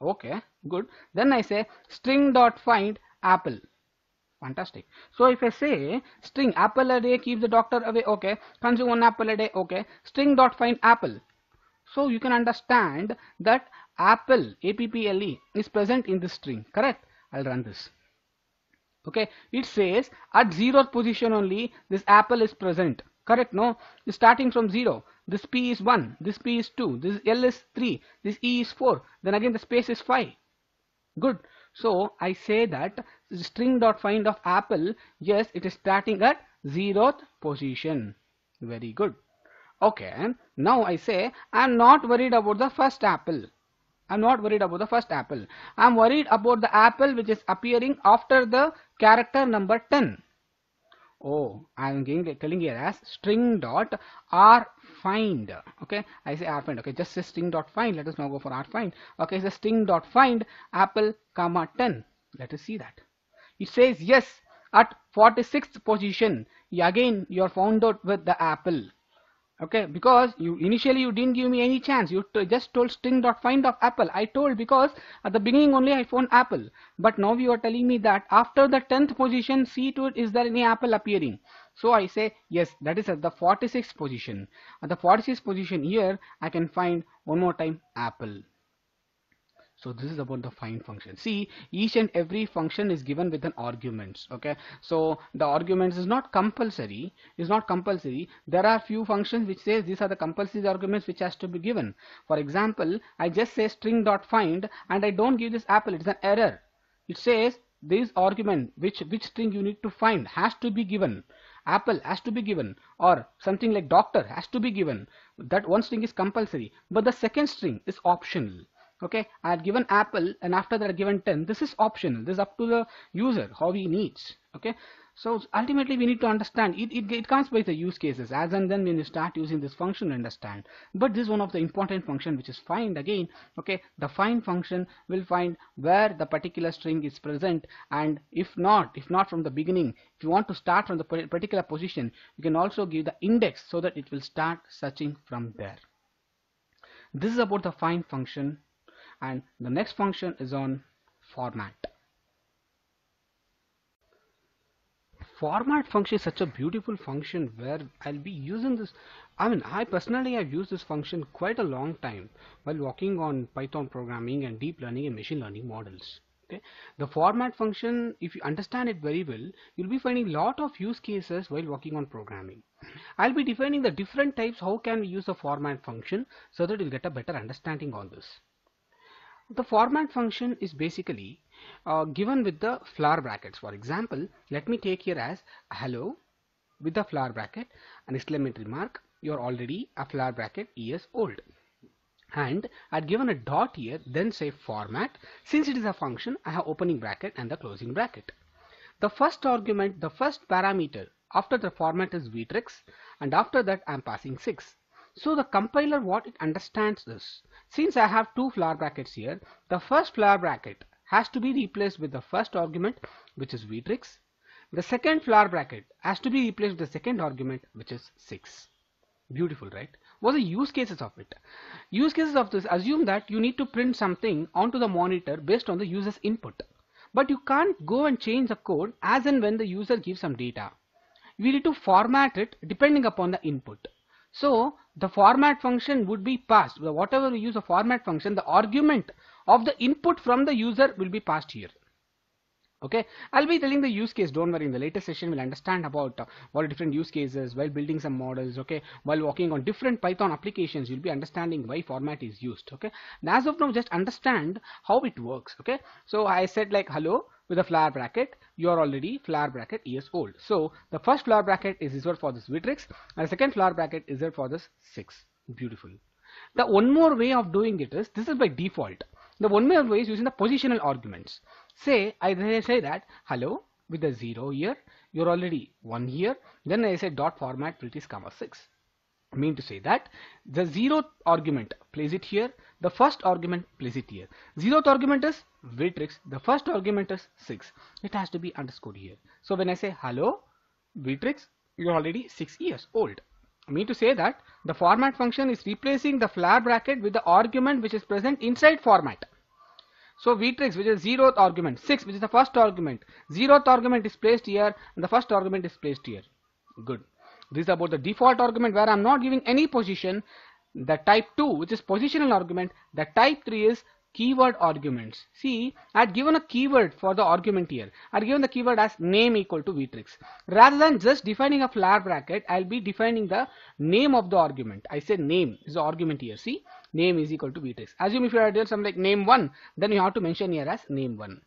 Okay good. Then i say string dot find apple fantastic. So if i say string apple a day keep the doctor away okay. Consume one apple a day okay. String dot find apple. So you can understand that apple apple is present in this string correct? I'll run this. Okay. It says at zeroth position only this apple is present correct? No. Starting from zero. This p is 1 this p is 2 this l is 3 this e is 4 then again the space is 5 good. So I say that string dot find of apple yes it is starting at zeroth position. Very good. Okay and now I say I'm not worried about the first apple. I'm not worried about the first apple. I'm worried about the apple which is appearing after the character number 10 oh I'm getting, telling here as string dot r find. Okay I say r find. Okay just say string dot find. Let us now go for r find. Okay so string dot find apple comma 10 let us see that it says yes at 46th position. Again you are found out with the apple. Okay because you initially you didn't give me any chance. You just told string dot find of apple. I told because at the beginning only i found apple. But now you are telling me that after the 10th position see to it is there any apple appearing? So i say yes that is at the 46th position. At the 46th position here i can find one more time apple so this is about the find function. See each and every function is given with an arguments okay? So the arguments is not compulsory is not compulsory. There are few functions which says these are the compulsory arguments which has to be given. For example i just say string dot find and i don't give this apple. It's an error. It says this argument which which string you need to find has to be given. Apple has to be given or something like doctor has to be given. That one string is compulsory but the second string is optional okay I had given apple and after that given 10 this is optional. This is up to the user how he needs. Okay so ultimately we need to understand it, it, it comes with the use cases. As and then when you start using this function understand. But this is one of the important function which is find again. Okay the find function will find where the particular string is present. And if not if not from the beginning if you want to start from the particular position you can also give the index so that it will start searching from there. This is about the find function and the next function is on format. Format function is such a beautiful function where I'll be using this. I mean I personally have used this function quite a long time while working on Python programming and deep learning and machine learning models. Okay? The format function if you understand it very well you'll be finding lot of use cases while working on programming. I'll be defining the different types how can we use a format function so that you'll get a better understanding on this the format function is basically uh, given with the flower brackets. For example, let me take here as hello with the flower bracket an exclamatory mark. You're already a flower bracket years old. And I'd given a dot here, then say format. Since it is a function, I have opening bracket and the closing bracket. The first argument, the first parameter after the format is Vtricks and after that I'm passing 6. So the compiler what it understands is since I have two flower brackets here the first flower bracket has to be replaced with the first argument which is Vtricks. The second flower bracket has to be replaced with the second argument which is 6. Beautiful right? What are the use cases of it? Use cases of this assume that you need to print something onto the monitor based on the user's input. But you can't go and change the code as and when the user gives some data. We need to format it depending upon the input. So the format function would be passed. Whatever we use a format function, the argument of the input from the user will be passed here. Okay, I'll be telling the use case. Don't worry. In the later session, we'll understand about uh, are different use cases while building some models. Okay, while working on different Python applications, you'll be understanding why format is used. Okay, and as of now, just understand how it works. Okay, so I said like hello with a flower bracket you are already flower bracket years old so the first flower bracket is reserved for this Vtricks and the second flower bracket is there for this 6 beautiful the one more way of doing it is this is by default the one more way is using the positional arguments say I say that hello with a 0 here you're already 1 here. Then I say dot format Vtricks comma 6 mean to say that the zeroth argument place it here the first argument place it here. Zeroth argument is Vtricks the first argument is 6 it has to be underscored here. So when I say hello Vtricks you're already 6 years old. Mean to say that the format function is replacing the flower bracket with the argument which is present inside format so Vtricks which is zeroth argument 6 which is the first argument zeroth argument is placed here and the first argument is placed here good this is about the default argument where I'm not giving any position. The type 2 which is positional argument. The type 3 is keyword arguments. See, I had given a keyword for the argument here. I had given the keyword as name equal to Vtricks. Rather than just defining a flower bracket, I'll be defining the name of the argument. I say name is the argument here. See, name is equal to Vtricks. Assume if you are doing something like name 1, then you have to mention here as name 1.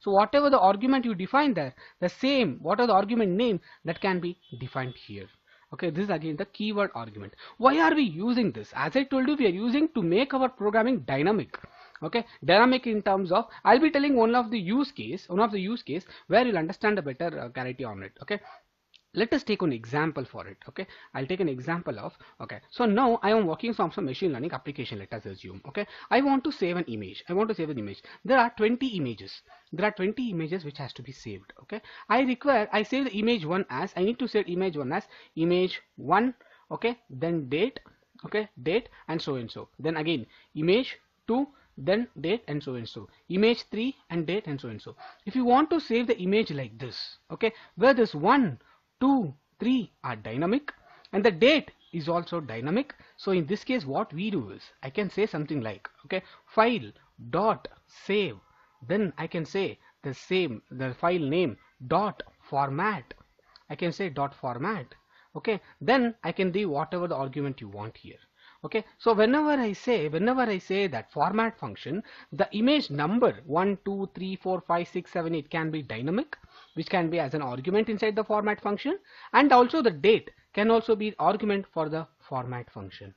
So whatever the argument you define there, the same, what are the argument name that can be defined here. Okay this is again the keyword argument. Why are we using this? As i told you we are using to make our programming dynamic. Okay dynamic in terms of i'll be telling one of the use case one of the use case where you'll understand a better uh, clarity on it. Okay let us take an example for it okay? I'll take an example of okay so now i am working on some machine learning application let us assume okay? I want to save an image. I want to save an image. There are 20 images. There are 20 images which has to be saved okay? I require i save the image one as i need to save image one as image one okay? Then date okay? Date and so and so. Then again image two then date and so and so. Image 3 and date and so and so. If you want to save the image like this okay? Where this one 2, 3 are dynamic and the date is also dynamic. So in this case what we do is I can say something like okay file dot save. Then I can say the same the file name dot format. I can say dot format. Okay then I can do whatever the argument you want here okay? So whenever I say whenever I say that format function the image number 1 2 3 4 5 6 7 8 can be dynamic which can be as an argument inside the format function and also the date can also be argument for the format function.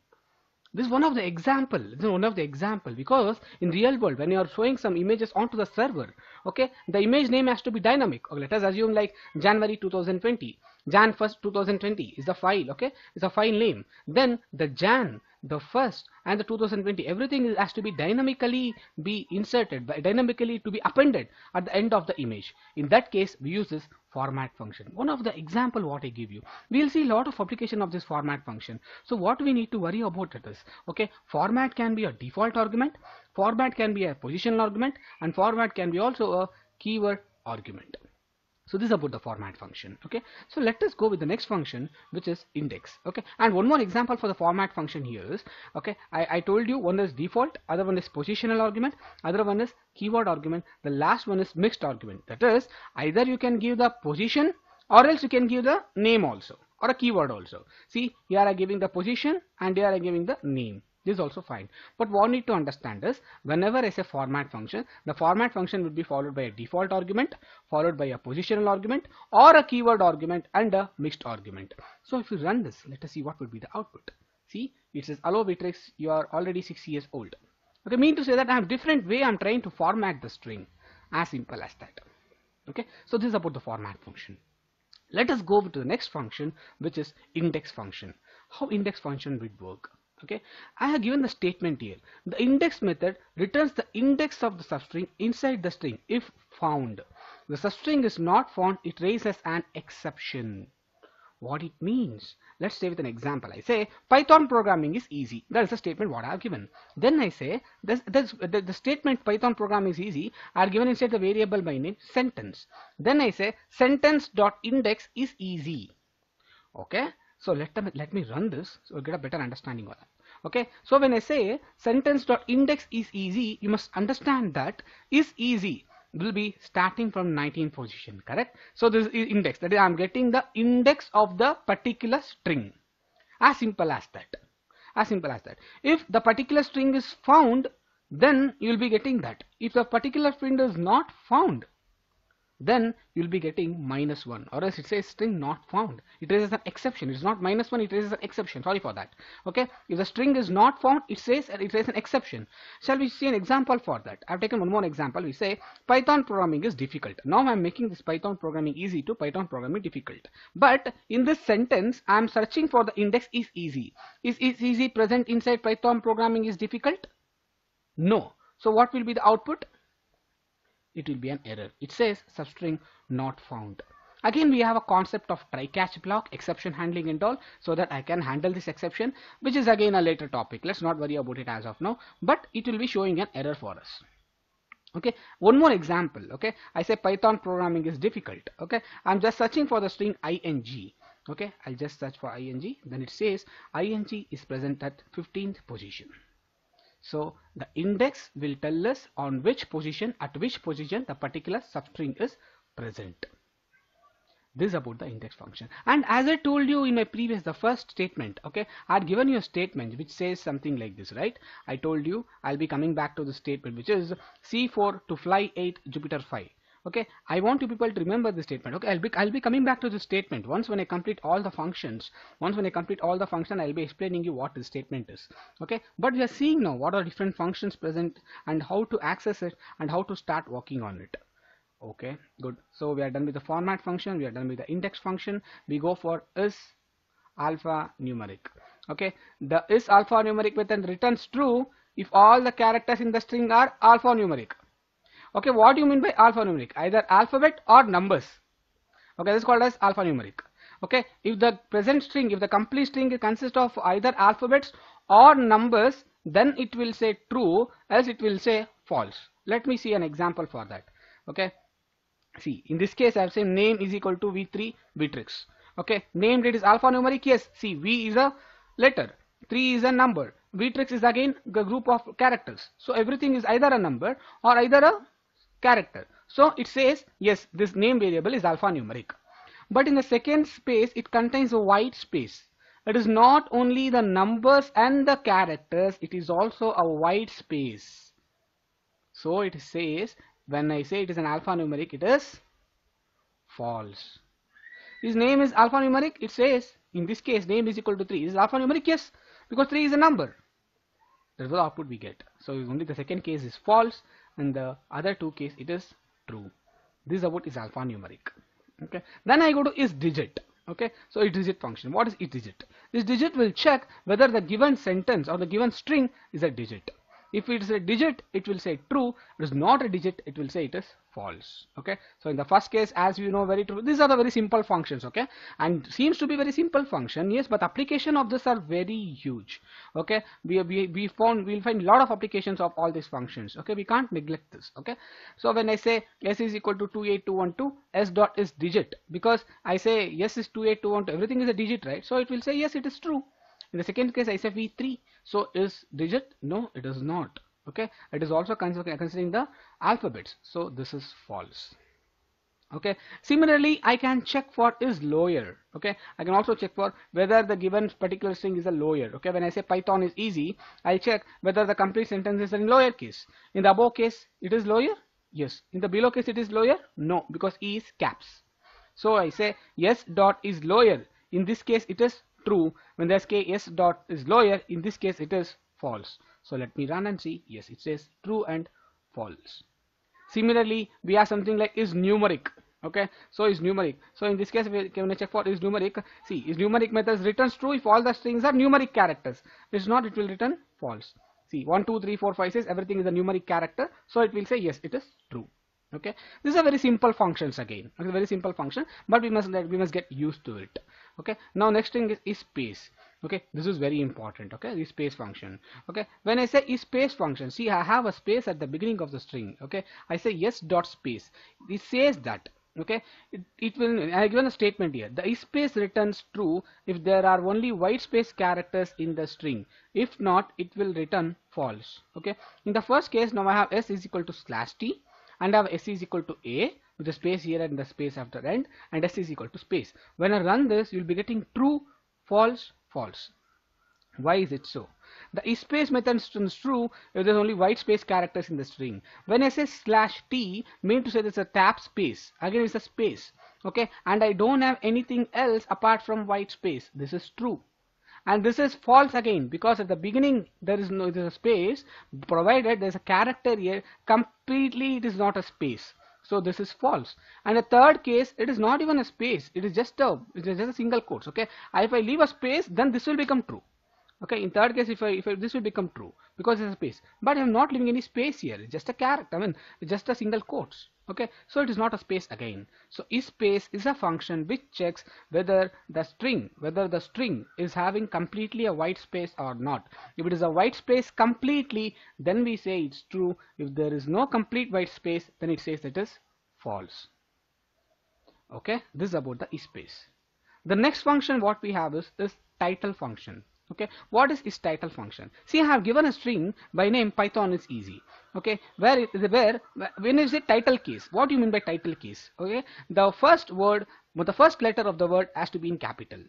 This is one of the example this is one of the example because in real world when you are showing some images onto the server okay the image name has to be dynamic. Okay, let us assume like january 2020 jan 1st 2020 is the file okay it's a file name. Then the jan the first and the 2020 everything has to be dynamically be inserted dynamically to be appended at the end of the image. In that case we use this format function. One of the example what i give you. We'll see a lot of application of this format function. So what we need to worry about it is okay format can be a default argument format can be a positional argument and format can be also a keyword argument so this is about the format function okay? So let us go with the next function which is index okay? And one more example for the format function here is okay I, I told you one is default other one is positional argument other one is keyword argument the last one is mixed argument. That is either you can give the position or else you can give the name also or a keyword also. See here I giving the position and here I giving the name this is also fine. But what we need to understand is whenever I say format function the format function would be followed by a default argument followed by a positional argument or a keyword argument and a mixed argument. So if you run this let us see what would be the output. See it says hello Vtricks you are already six years old. Okay mean to say that I have different way I'm trying to format the string as simple as that. Okay so this is about the format function. Let us go to the next function which is index function. How index function would work okay? I have given the statement here. The index method returns the index of the substring inside the string if found. The substring is not found it raises an exception. What it means? Let's say with an example. I say python programming is easy. That is the statement what i have given. Then i say this, this the, the statement python programming is easy have given inside the variable by name sentence. Then i say sentence dot index is easy. Okay so let them let me run this so get a better understanding of that. Okay, so when I say sentence dot index is easy, you must understand that is easy will be starting from 19 position, correct? So this is index that is I'm getting the index of the particular string. As simple as that. As simple as that. If the particular string is found, then you will be getting that. If the particular string is not found, then you'll be getting minus 1 or else it says string not found. It raises an exception. It's not minus 1 it raises an exception. Sorry for that. Okay? If the string is not found it says it raises an exception. Shall we see an example for that? I've taken one more example. We say python programming is difficult. Now i'm making this python programming easy to python programming difficult. But in this sentence i'm searching for the index is easy. Is is easy present inside python programming is difficult? No. So what will be the output it will be an error. It says substring not found. Again we have a concept of try catch block exception handling and all so that I can handle this exception which is again a later topic. Let's not worry about it as of now but it will be showing an error for us. Okay one more example okay? I say Python programming is difficult okay? I'm just searching for the string ing okay? I'll just search for ing then it says ing is present at 15th position so the index will tell us on which position, at which position the particular substring is present. This is about the index function. And as I told you in my previous, the first statement, okay, I had given you a statement which says something like this, right? I told you I'll be coming back to the statement which is C4 to fly 8 Jupiter 5 okay? I want you people to remember this statement okay? I'll be i'll be coming back to this statement. Once when i complete all the functions once when i complete all the function i'll be explaining you what this statement is okay? But we are seeing now what are different functions present and how to access it and how to start working on it okay? Good. So we are done with the format function. We are done with the index function. We go for is alphanumeric okay? The is alphanumeric method returns true if all the characters in the string are alphanumeric okay what do you mean by alphanumeric? Either alphabet or numbers. Okay this is called as alphanumeric. Okay if the present string if the complete string consists of either alphabets or numbers then it will say true else it will say false. Let me see an example for that. Okay see in this case i have said name is equal to v3 Beatrix okay name date is alphanumeric yes. See v is a letter 3 is a number. Beatrix is again a group of characters. So everything is either a number or either a character. So it says yes this name variable is alphanumeric. But in the second space it contains a white space. It is not only the numbers and the characters it is also a white space. So it says when I say it is an alphanumeric it is false. His name is alphanumeric it says in this case name is equal to 3 is alphanumeric yes because 3 is a number that's the output we get so only the second case is false and the other two case it is true. This about is alphanumeric. Okay. Then I go to is digit. Okay. So is digit function. What is is digit? This digit will check whether the given sentence or the given string is a digit if it is a digit it will say true. It is not a digit it will say it is false. Okay? So in the first case as you know very true. These are the very simple functions okay? And seems to be very simple function yes but application of this are very huge okay? We we, we found we'll find a lot of applications of all these functions okay? We can't neglect this okay? So when i say s is equal to 28212 s dot is digit because i say yes is 28212 everything is a digit right? So it will say yes it is true. In the second case I say v3 so is digit? No it is not. Okay? It is also considering the alphabets. So this is false. Okay? Similarly I can check for is lower. Okay? I can also check for whether the given particular string is a lower. Okay? When I say Python is easy I'll check whether the complete sentence is in lower case. In the above case it is lower? Yes. In the below case it is lower? No because E is caps. So I say yes dot is lower. In this case it is true when the s dot is lower in this case it is false. So let me run and see. Yes it says true and false. Similarly we have something like is numeric okay? So is numeric. So in this case we can check for is numeric. See is numeric methods returns true if all the strings are numeric characters. If it's not it will return false. See 1 2 3 4 5 6 everything is a numeric character. So it will say yes it is true okay? These are very simple functions again. Okay, very simple function but we must we must get used to it okay? Now next thing is, is space. Okay? This is very important. Okay? The space function. Okay? When i say is space function see i have a space at the beginning of the string. Okay? I say yes dot space. It says that. Okay? It, it will i given a statement here. The is space returns true if there are only white space characters in the string. If not it will return false. Okay? In the first case now i have s is equal to slash t and I have s is equal to a the space here and the space after end and s is equal to space. When I run this you will be getting true, false, false. Why is it so? The is space method is true if there is only white space characters in the string. When I say slash t mean to say there's a tap space. Again it's a space. Okay and I don't have anything else apart from white space. This is true and this is false again because at the beginning there is no there is a space provided there is a character here completely it is not a space so this is false. And the third case it is not even a space. It is just a it is just a single quotes okay? Uh, if I leave a space then this will become true okay? In third case if I, if I, this will become true because it's a space. But I'm not leaving any space here. It's just a character. I mean just a single quotes okay so it is not a space again. So is space is a function which checks whether the string whether the string is having completely a white space or not. If it is a white space completely then we say it's true. If there is no complete white space then it says it is false. Okay this is about the is space. The next function what we have is is title function okay? What is its title function? See i have given a string by name python is easy. Okay? Where is where when is it title case? What do you mean by title case? Okay? The first word the first letter of the word has to be in capital.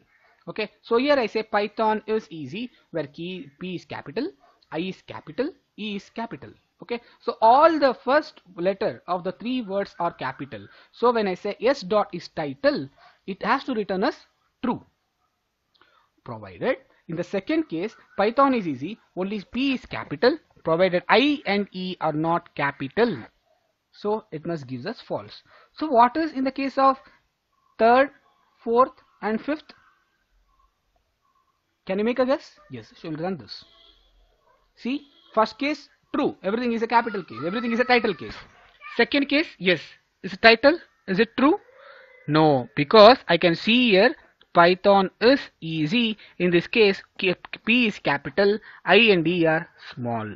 Okay? So here i say python is easy where key p is capital i is capital e is capital. Okay? So all the first letter of the three words are capital. So when i say s dot is title it has to return as true. Provided in the second case, Python is easy, only P is capital, provided I and E are not capital. So it must give us false. So what is in the case of third, fourth and fifth? Can you make a guess? Yes, she will run this. See, first case, true. Everything is a capital case. Everything is a title case. Second case, yes. Is it title? Is it true? No, because I can see here Python is easy. In this case, P is capital, I and D are small.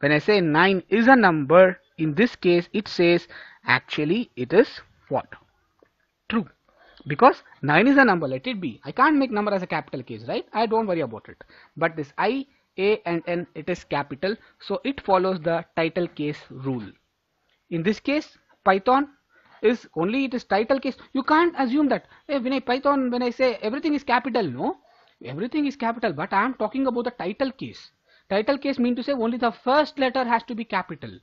When I say 9 is a number, in this case it says actually it is what? True. Because 9 is a number, let it be. I can't make number as a capital case, right? I don't worry about it. But this I, A and N, it is capital. So it follows the title case rule. In this case, Python is only it is title case. You can't assume that hey, when I Python when I say everything is capital no. Everything is capital but I am talking about the title case. Title case mean to say only the first letter has to be capital.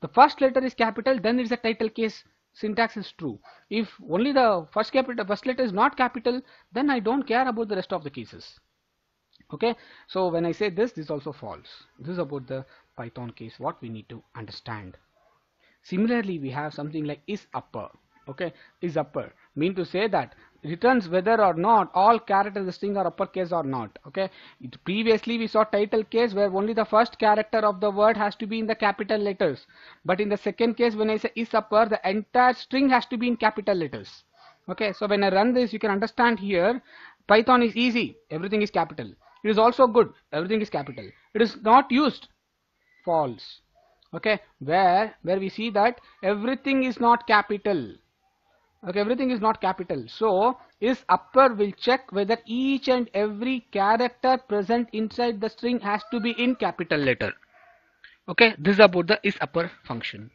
The first letter is capital then it's a title case. Syntax is true. If only the first capital first letter is not capital then I don't care about the rest of the cases. Okay? So when I say this this also false. This is about the Python case what we need to understand similarly we have something like is upper okay? Is upper. Mean to say that returns whether or not all characters string are uppercase or not okay? It, previously we saw title case where only the first character of the word has to be in the capital letters. But in the second case when I say is upper the entire string has to be in capital letters okay? So when I run this you can understand here Python is easy. Everything is capital. It is also good. Everything is capital. It is not used. False okay? Where where we see that everything is not capital. Okay everything is not capital. So is upper will check whether each and every character present inside the string has to be in capital letter. Okay this is about the is upper function.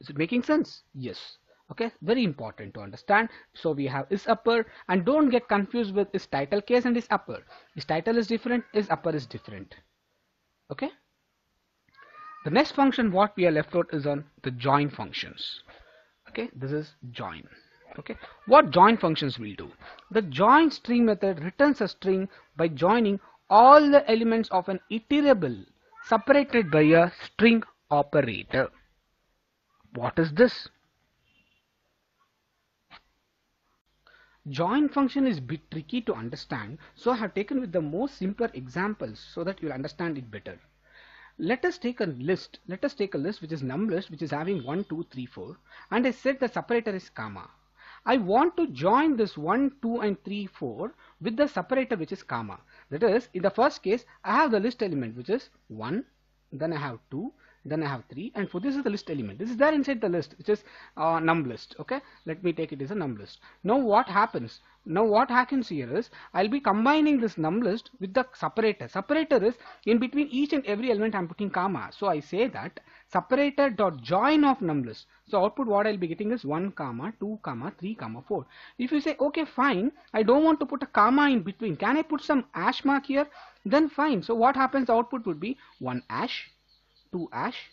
Is it making sense? Yes. Okay very important to understand. So we have is upper and don't get confused with is title case and is upper. Is title is different is upper is different. Okay the next function what we are left out is on the join functions. Okay this is join. Okay what join functions will do? The join string method returns a string by joining all the elements of an iterable separated by a string operator. What is this? Join function is bit tricky to understand so I have taken with the most simpler examples so that you will understand it better let us take a list. Let us take a list which is num list which is having 1 2 3 4 and I said the separator is comma. I want to join this 1 2 and 3 4 with the separator which is comma. That is in the first case I have the list element which is 1 then I have 2 then I have 3 and for this is the list element. This is there inside the list. Which is uh, num list. Okay? Let me take it as a num list. Now what happens? Now what happens here is I'll be combining this num list with the separator. Separator is in between each and every element I'm putting comma. So I say that separator dot join of num list. So output what I'll be getting is 1 comma 2 comma 3 comma 4 if you say okay fine. I don't want to put a comma in between. Can I put some hash mark here? Then fine. So what happens? Output would be 1 hash 2 ash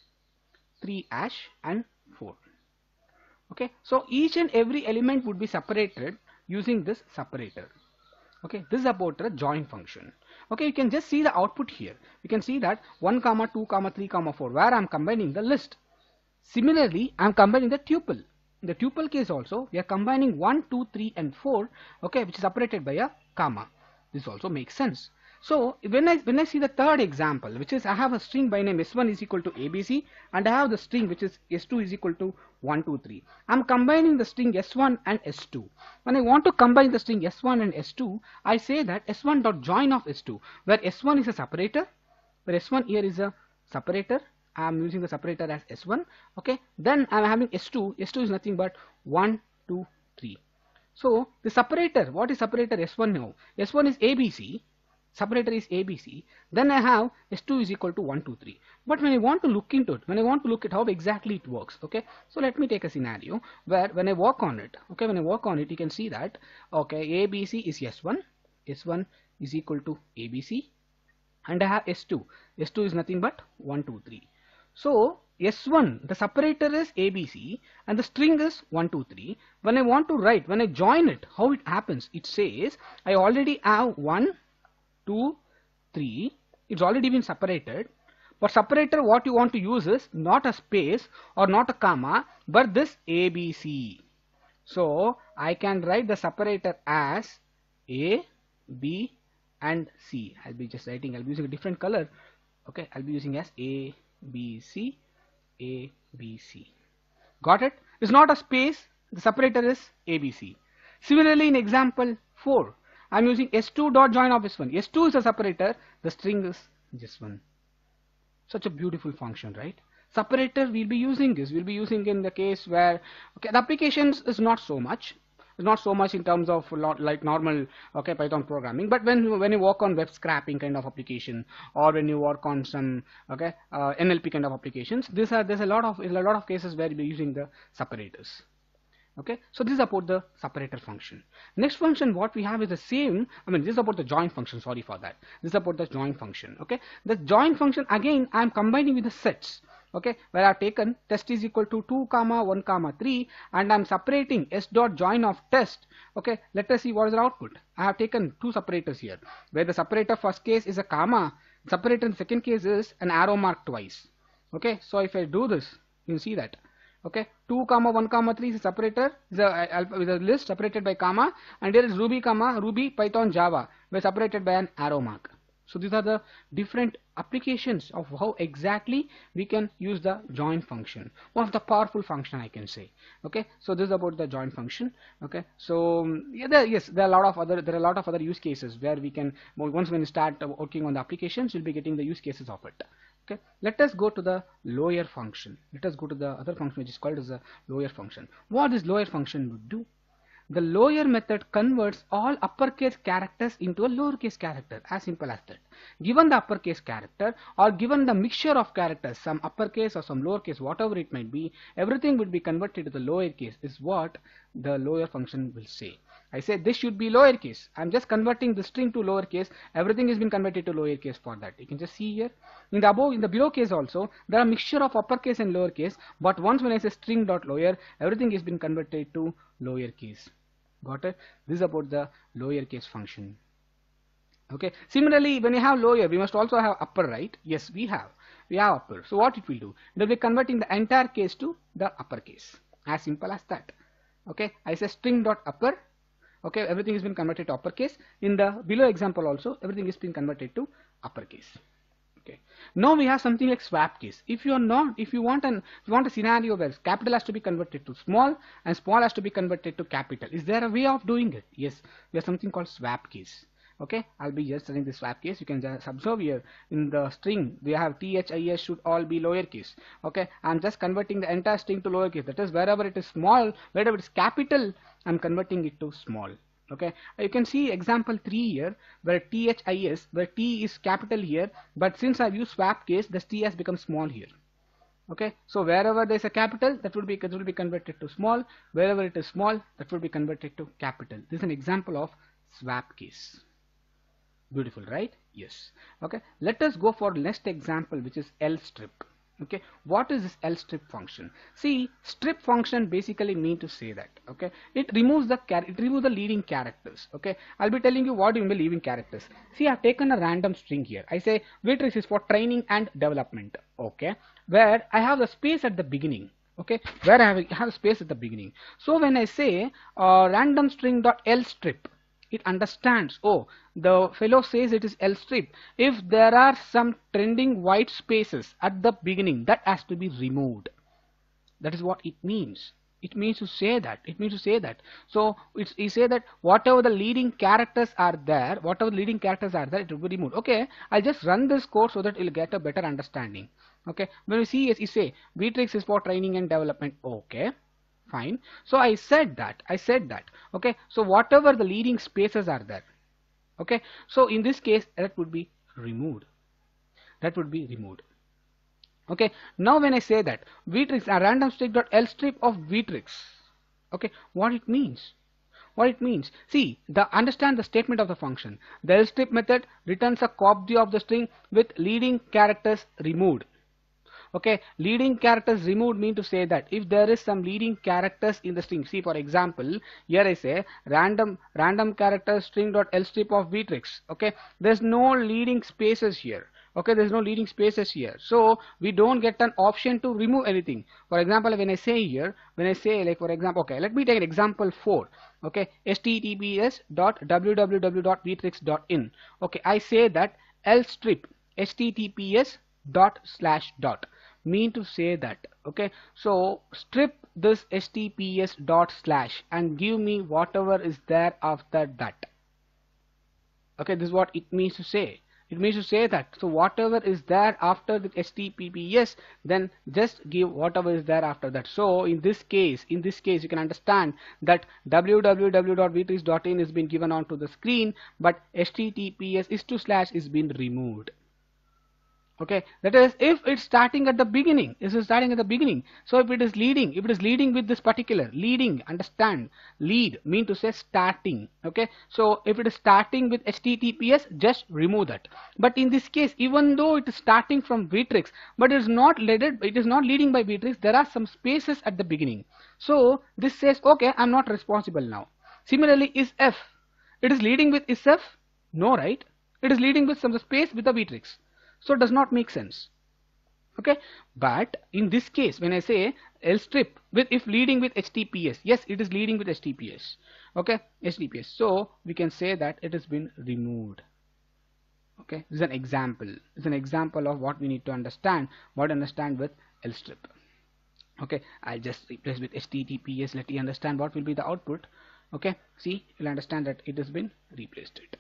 3 ash and 4 okay so each and every element would be separated using this separator. Okay this is about the join function. Okay you can just see the output here. You can see that 1 comma 2 comma 3 comma 4 where I'm combining the list. Similarly I'm combining the tuple. In the tuple case also we are combining 1 2 3 and 4 okay which is separated by a comma. This also makes sense so when I when I see the third example, which is I have a string by name s1 is equal to abc, and I have the string which is s2 is equal to 1, 2, 3. I'm combining the string s1 and s2. When I want to combine the string s1 and s2, I say that s1 dot join of s2, where s1 is a separator, where s1 here is a separator. I'm using the separator as s1. Okay, then I'm having s2. s2 is nothing but 1, 2, 3. So the separator, what is separator s1 now? s1 is abc separator is ABC, then I have S2 is equal to 1, 2, 3. But when I want to look into it, when I want to look at how exactly it works, okay, so let me take a scenario where when I work on it, okay, when I work on it, you can see that, okay, ABC is S1, S1 is equal to ABC, and I have S2, S2 is nothing but 1, 2, 3. So S1, the separator is ABC and the string is 1, 2, 3. When I want to write, when I join it, how it happens? It says I already have 1, 2 3 it's already been separated. For separator what you want to use is not a space or not a comma but this ABC so I can write the separator as A B and C. I'll be just writing I'll be using a different color. Okay I'll be using as A B C A B C. Got it? It's not a space. The separator is ABC similarly in example 4 I'm using S2 dot join of S1. S2 is a separator. The string is just one. Such a beautiful function, right? Separator we'll be using this. We'll be using in the case where okay, the applications is not so much. Not so much in terms of lot like normal okay Python programming. But when when you work on web scraping kind of application or when you work on some okay uh, NLP kind of applications, these are there's a lot of a lot of cases where you're using the separators okay? So this is about the separator function. Next function what we have is the same I mean this is about the join function sorry for that. This is about the join function okay? The join function again I'm combining with the sets okay? Where I've taken test is equal to 2 comma 1 comma 3 and I'm separating s dot join of test okay? Let us see what is the output. I have taken two separators here where the separator first case is a comma separator in second case is an arrow mark twice okay? So if I do this you see that okay 2 comma 1 comma 3 is a separator is a, is a list separated by comma and there is ruby comma ruby python java we're separated by an arrow mark so these are the different applications of how exactly we can use the join function. One of the powerful function I can say. Okay, so this is about the join function. Okay, so um, yeah, there, yes, there are a lot of other there are a lot of other use cases where we can once when we start working on the applications, you'll be getting the use cases of it. Okay, let us go to the lower function. Let us go to the other function which is called as a lower function. What this lower function would do? The lower method converts all uppercase characters into a lowercase character as simple as that. Given the uppercase character or given the mixture of characters some uppercase or some lowercase whatever it might be everything would be converted to the lowercase is what the lower function will say. I say this should be lowercase. I'm just converting the string to lowercase. Everything has been converted to lowercase for that. You can just see here. In the above, in the below case also, there are mixture of uppercase and lowercase. But once when I say string dot lower, everything has been converted to lowercase. Got it? This is about the lowercase function. Okay. Similarly, when you have lower, we must also have upper, right? Yes, we have. We have upper. So what it will do? It will be converting the entire case to the uppercase. As simple as that. Okay. I say string dot upper okay everything has been converted to uppercase. In the below example also everything is been converted to uppercase. Okay. Now we have something like swap case. If you are not if you want an you want a scenario where capital has to be converted to small and small has to be converted to capital is there a way of doing it? Yes. Have something called swap case. Okay. I'll be just telling the swap case. You can just observe here in the string we have this should all be lowercase okay. I'm just converting the entire string to lowercase that is wherever it is small wherever it is capital i'm converting it to small. Okay? You can see example 3 here where this where t is capital here but since i've used swap case the t has become small here. Okay? So wherever there's a capital that will be that will be converted to small. Wherever it is small that will be converted to capital. This is an example of swap case. Beautiful right? Yes. Okay? Let us go for next example which is L strip okay what is this L strip function? See strip function basically mean to say that okay it removes the it removes the leading characters okay. I'll be telling you what you mean leading characters. See I've taken a random string here. I say Vtricks is for training and development okay where I have the space at the beginning okay where I have, have space at the beginning. So when I say uh, random string dot L strip it understands. Oh the fellow says it is L strip if there are some trending white spaces at the beginning that has to be removed. That is what it means. It means to say that. It means to say that. So it's you say that whatever the leading characters are there whatever the leading characters are there it will be removed. Okay I'll just run this code so that you'll get a better understanding. Okay when you see as you say Vtricks is for training and development. Okay fine. So I said that. I said that. Okay. So whatever the leading spaces are there. Okay. So in this case that would be removed. That would be removed. Okay. Now when I say that vtricks a random strip dot L strip of vtricks okay. What it means? What it means? See the understand the statement of the function. The L strip method returns a copy of the string with leading characters removed okay leading characters removed mean to say that if there is some leading characters in the string see for example here I say random random character string dot L strip of Vtricks okay? There's no leading spaces here okay? There's no leading spaces here. So we don't get an option to remove anything. For example when I say here when I say like for example okay let me take an example 4 okay? Https dot www dot dot in okay? I say that L strip https dot slash dot mean to say that okay? So strip this https dot slash and give me whatever is there after that. Okay this is what it means to say. It means to say that so whatever is there after the https then just give whatever is there after that. So in this case in this case you can understand that www.vtricks.in is been given onto the screen but https is to slash is been removed okay? That is if it's starting at the beginning this is starting at the beginning. So if it is leading if it is leading with this particular leading understand lead mean to say starting. Okay? So if it is starting with https just remove that. But in this case even though it is starting from Vtricks but it is not led it is not leading by Vtricks there are some spaces at the beginning. So this says okay I'm not responsible now. Similarly is f. It is leading with is f? No right? It is leading with some space with the Vtricks so it does not make sense. Okay? But in this case when I say lstrip with if leading with HTTPS yes it is leading with HTTPS okay? HTTPS so we can say that it has been removed. Okay? This is an example. It's an example of what we need to understand what understand with L strip. Okay? I'll just replace with HTTPS let you understand what will be the output. Okay? See? You'll understand that it has been replaced. it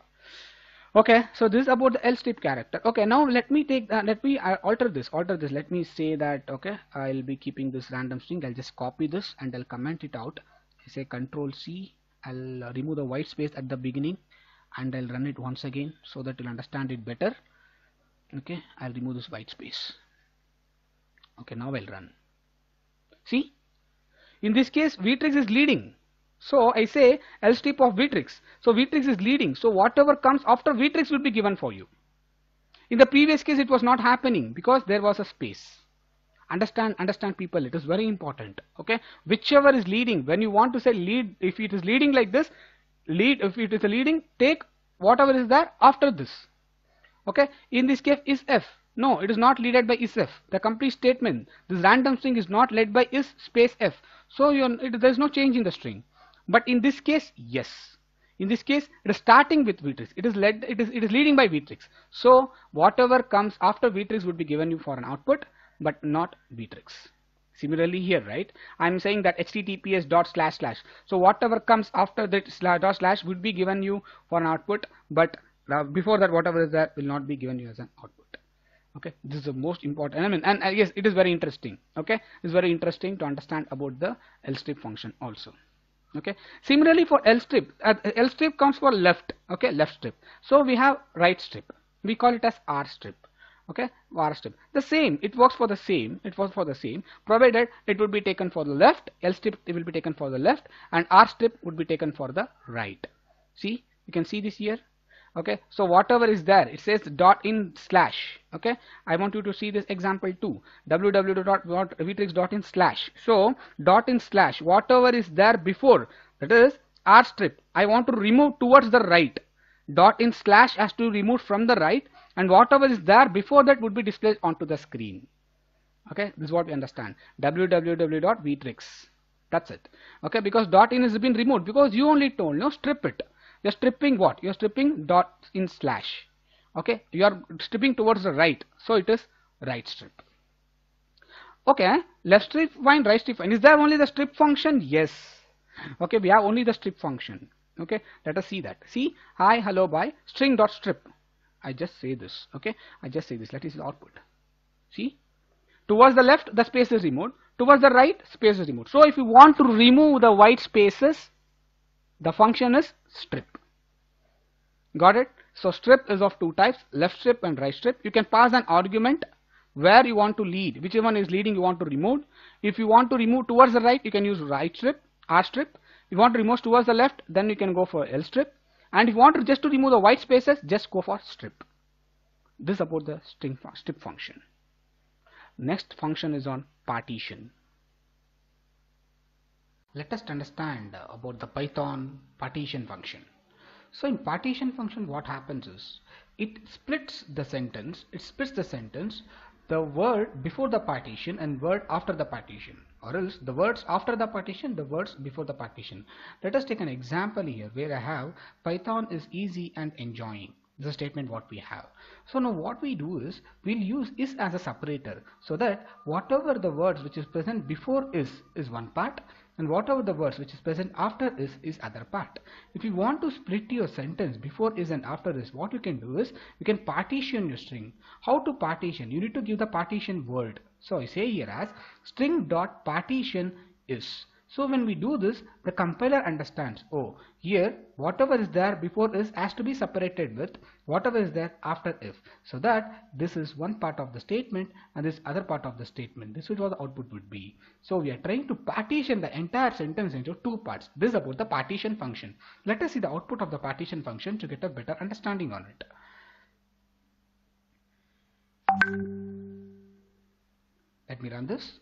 okay so this is about the lstrip character. Okay now let me take that let me uh, alter this alter this. Let me say that okay I'll be keeping this random string. I'll just copy this and I'll comment it out. I say control C. I'll remove the white space at the beginning and I'll run it once again so that you'll understand it better. Okay I'll remove this white space. Okay now I'll run. See? In this case Vtricks is leading so I say lstrip of Vtricks. So Vtricks is leading. So whatever comes after Vtricks will be given for you. In the previous case it was not happening because there was a space. Understand, understand people, it is very important. Okay, whichever is leading, when you want to say lead, if it is leading like this, lead, if it is a leading, take whatever is there after this. Okay, in this case is F. No, it is not led by is F. The complete statement, this random string is not led by is space F. So it, there is no change in the string but in this case yes. In this case it is starting with Vtricks it is led it is it is leading by Vtricks so whatever comes after Vtricks would be given you for an output but not Vtricks similarly here right? I'm saying that https dot slash slash. So whatever comes after that slash dot slash would be given you for an output but uh, before that whatever is there will not be given you as an output. Okay? This is the most important element. And uh, yes it is very interesting. Okay? It's very interesting to understand about the lstrip function also okay. Similarly for L strip uh, L strip comes for left. Okay. Left strip. So we have right strip. We call it as R strip. Okay. R strip. The same. It works for the same. It works for the same provided it would be taken for the left. L strip it will be taken for the left and R strip would be taken for the right. See? You can see this here okay so whatever is there it says dot in slash. Okay I want you to see this example too. www.vtricks.in slash. So dot in slash whatever is there before that is r strip I want to remove towards the right. Dot in slash has to remove from the right and whatever is there before that would be displayed onto the screen. Okay this is what we understand. www.vtricks that's it. Okay because dot in has been removed because you only told no strip it you're stripping what? You're stripping dot in slash. Okay? You are stripping towards the right. So it is right strip. Okay? Left strip fine right strip fine is there only the strip function? Yes. Okay? We have only the strip function. Okay? Let us see that. See? Hi hello bye. String dot strip. I just say this. Okay? I just say this. Let us see the output. See? Towards the left the space is removed. Towards the right space is removed. So if you want to remove the white spaces the function is strip. Got it? So strip is of two types left strip and right strip. You can pass an argument where you want to lead whichever one is leading you want to remove. If you want to remove towards the right you can use right strip r strip. If you want to remove towards the left then you can go for l strip. And if you want to just to remove the white spaces just go for strip. This about the string strip function. Next function is on partition let us understand about the Python partition function. So in partition function what happens is it splits the sentence, it splits the sentence, the word before the partition and word after the partition or else the words after the partition, the words before the partition. Let us take an example here where I have Python is easy and enjoying the statement what we have. So now what we do is we'll use is as a separator so that whatever the words which is present before is is one part and whatever the words which is present after is is other part. If you want to split your sentence before is and after is what you can do is you can partition your string. How to partition? You need to give the partition word. So I say here as string dot partition is. So when we do this, the compiler understands, oh, here whatever is there before is has to be separated with whatever is there after if. So that this is one part of the statement and this other part of the statement. This is what the output would be. So we are trying to partition the entire sentence into two parts. This is about the partition function. Let us see the output of the partition function to get a better understanding on it. Let me run this.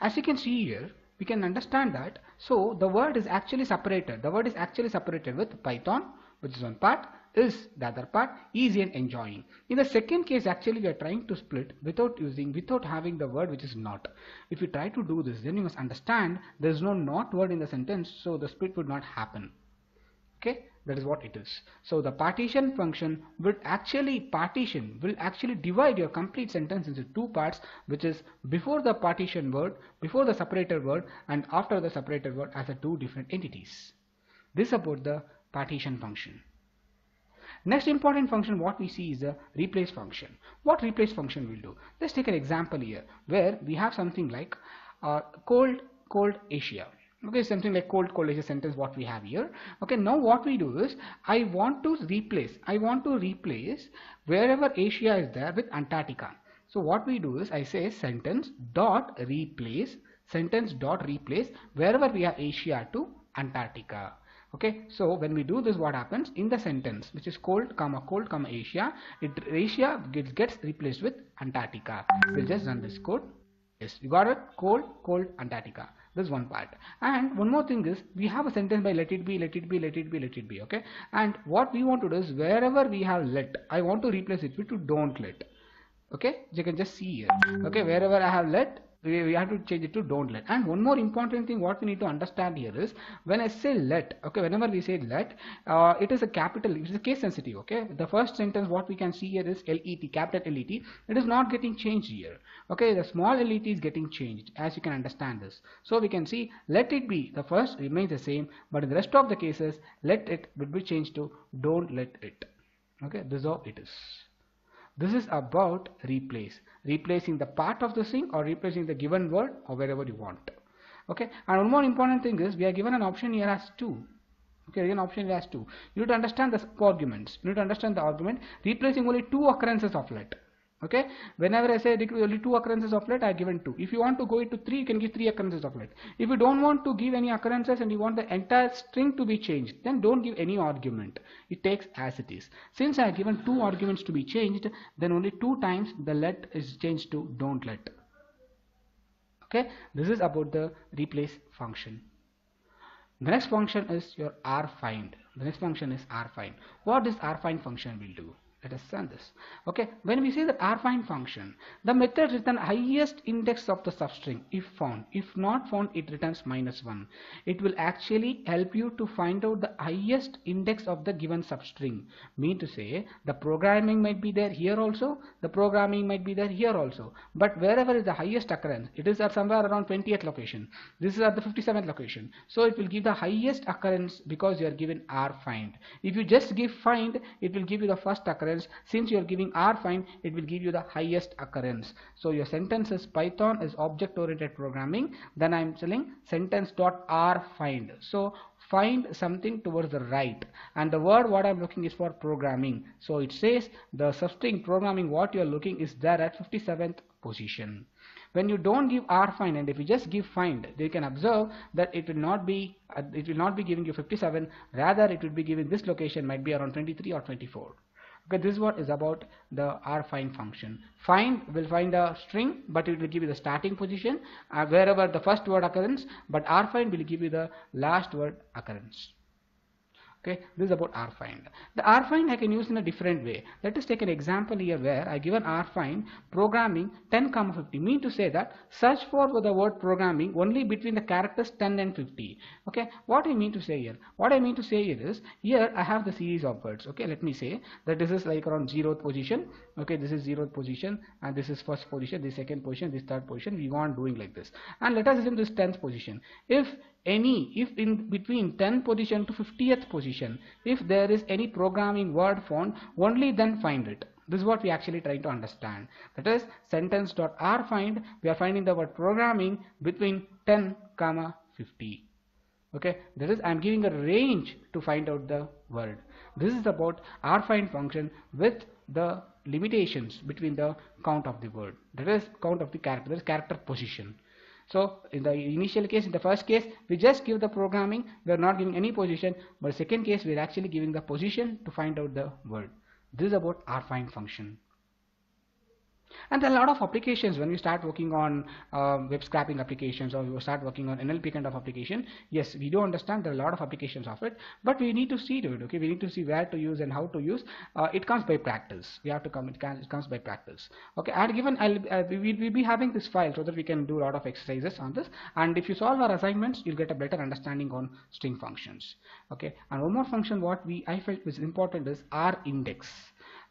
As you can see here, we can understand that. So the word is actually separated. The word is actually separated with Python, which is one part, is the other part, easy and enjoying. In the second case, actually we are trying to split without using, without having the word which is not. If you try to do this, then you must understand there is no not word in the sentence, so the split would not happen. Okay, that is what it is. So the partition function will actually partition, will actually divide your complete sentence into two parts, which is before the partition word, before the separated word, and after the separated word as a two different entities. This about the partition function. Next important function what we see is the replace function. What replace function will do? Let's take an example here where we have something like uh, cold cold Asia okay something like cold cold is a sentence what we have here. Okay now what we do is I want to replace I want to replace wherever Asia is there with Antarctica. So what we do is I say sentence dot replace sentence dot replace wherever we have Asia to Antarctica. Okay so when we do this what happens? In the sentence which is cold comma cold comma Asia it Asia gets, gets replaced with Antarctica. We'll just run this code. Yes you got it? Cold cold Antarctica this one part. And one more thing is we have a sentence by let it be let it be let it be let it be okay? And what we want to do is wherever we have let I want to replace it with to don't let okay? You can just see here okay? Wherever I have let we, have to change it to don't let. And one more important thing what we need to understand here is when I say let okay whenever we say let uh, it is a capital it is case sensitive okay? The first sentence what we can see here is let capital let it is not getting changed here okay? The small let is getting changed as you can understand this. So we can see let it be the first remains the same but in the rest of the cases let it will be changed to don't let it okay? This is how it is this is about replace, replacing the part of the string or replacing the given word or wherever you want. Okay, and one more important thing is we are given an option here as two. Okay, an option here as two. You need to understand the arguments. You need to understand the argument replacing only two occurrences of let okay? Whenever i say only two occurrences of let i given two. If you want to go into three you can give three occurrences of let. If you don't want to give any occurrences and you want the entire string to be changed then don't give any argument. It takes as it is. Since i have given two arguments to be changed then only two times the let is changed to don't let. Okay? This is about the replace function. The next function is your rfind the next function is rfind what this rfind function will do let us run this. Okay when we say that rfind function the method return highest index of the substring if found. If not found it returns minus 1 it will actually help you to find out the highest index of the given substring. Mean to say the programming might be there here also the programming might be there here also. But wherever is the highest occurrence it is at somewhere around 20th location. This is at the 57th location. So it will give the highest occurrence because you are given rfind if you just give find it will give you the first occurrence occurrence. Since you are giving rfind it will give you the highest occurrence. So your sentence is python is object oriented programming. Then i am telling sentence dot r find. So find something towards the right. And the word what I'm looking is for programming. So it says the substring programming what you're looking is there at 57th position. When you don't give r find and if you just give find they can observe that it will not be uh, it will not be giving you 57 rather it will be giving this location might be around 23 or 24 okay this is what is about the rfind function. Find will find a string but it will give you the starting position uh, wherever the first word occurrence but rfind will give you the last word occurrence okay? This is about rfind the rfind I can use in a different way. Let us take an example here where I give given rfind programming 10 comma 50 mean to say that search for the word programming only between the characters 10 and 50 okay? What I mean to say here? What I mean to say here is here I have the series of words. Okay? Let me say that this is like around zeroth position. Okay? This is zeroth position and this is first position this second position this third position. We want doing like this. And let us assume this 10th position. If any if in between 10th position to 50th position if there is any programming word found only then find it. This is what we actually trying to understand. That is sentence dot r find we are finding the word programming between 10 comma 50 okay? That is I'm giving a range to find out the word. This is about r find function with the limitations between the count of the word. That is count of the character that is character position so in the initial case in the first case we just give the programming. We are not giving any position. But second case we are actually giving the position to find out the word. This is about r find function and there are a lot of applications when we start working on uh, web scraping applications or we start working on NLP kind of application. Yes, we do understand there are a lot of applications of it, but we need to see to it. Okay, we need to see where to use and how to use. Uh, it comes by practice. We have to come. It, can, it comes by practice. Okay, and given I'll uh, we will be having this file so that we can do a lot of exercises on this. And if you solve our assignments, you'll get a better understanding on string functions. Okay, and one more function what we I felt was important is r index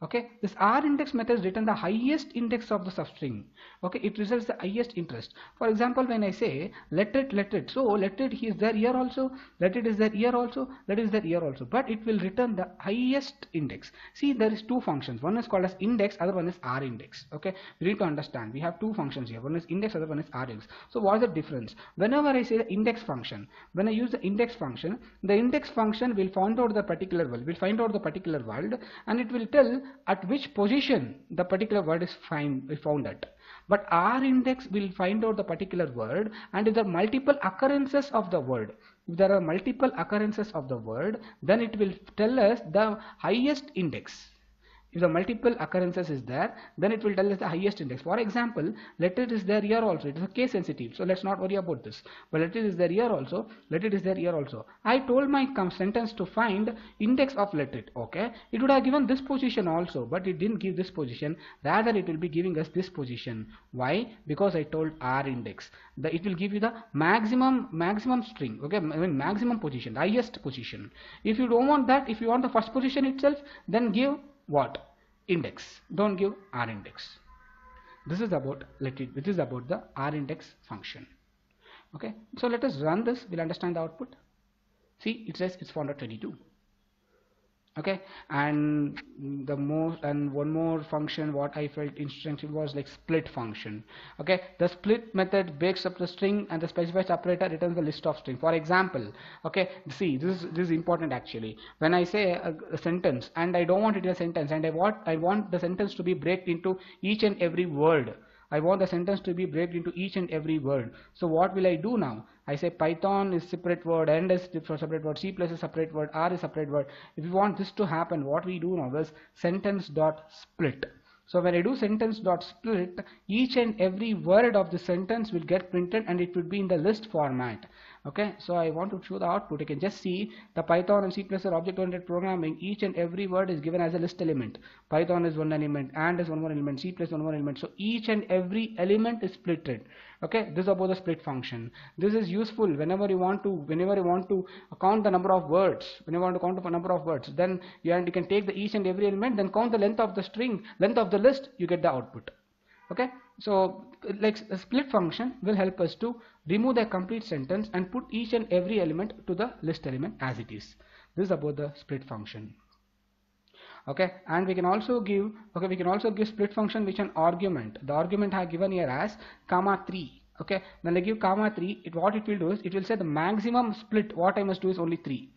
okay? This r index method written the highest index of the substring. Okay? It results the highest interest. For example when i say let it let it so let it is there here also. Let it is there here also. Let that is there here also. But it will return the highest index. See there is two functions. One is called as index other one is r index. Okay? We need to understand. We have two functions here. One is index other one is r index. So what is the difference? Whenever i say the index function when i use the index function the index function will find out the particular world. Will find out the particular world and it will tell at which position the particular word is find, found at. But R index will find out the particular word and if there are multiple occurrences of the word, if there are multiple occurrences of the word, then it will tell us the highest index if the multiple occurrences is there then it will tell us the highest index. For example let it is there here also. It is a case sensitive so let's not worry about this. But let it is there here also let it is there here also. I told my sentence to find index of let it okay? It would have given this position also but it didn't give this position. Rather it will be giving us this position. Why? Because I told r index. The it will give you the maximum maximum string okay? I mean maximum position highest position. If you don't want that if you want the first position itself then give what? Index. Don't give r index. This is about let it this is about the r index function. Okay? So let us run this. We'll understand the output. See it says it's 422 okay? And the most and one more function what I felt interesting was like split function. Okay? The split method breaks up the string and the specified operator returns the list of string for example okay? See this is this is important actually. When I say a, a sentence and I don't want it in a sentence and I want I want the sentence to be break into each and every word I want the sentence to be break into each and every word so what will I do now I say Python is separate word, and is separate word, C plus is separate word, R is separate word. If you want this to happen, what we do now is sentence dot split. So when I do sentence dot split, each and every word of the sentence will get printed and it will be in the list format okay so I want to show the output. You can just see the Python and C++ object oriented programming each and every word is given as a list element. Python is one element and is one more element C++ one more element. So each and every element is splitted. Okay this is about the split function. This is useful whenever you want to whenever you want to count the number of words. When you want to count the number of words then you, and you can take the each and every element then count the length of the string length of the list you get the output. Okay so like a split function will help us to remove the complete sentence and put each and every element to the list element as it is. This is about the split function. Okay and we can also give okay we can also give split function which an argument. The argument I have given here as comma 3 okay when I give comma 3 it what it will do is it will say the maximum split what I must do is only 3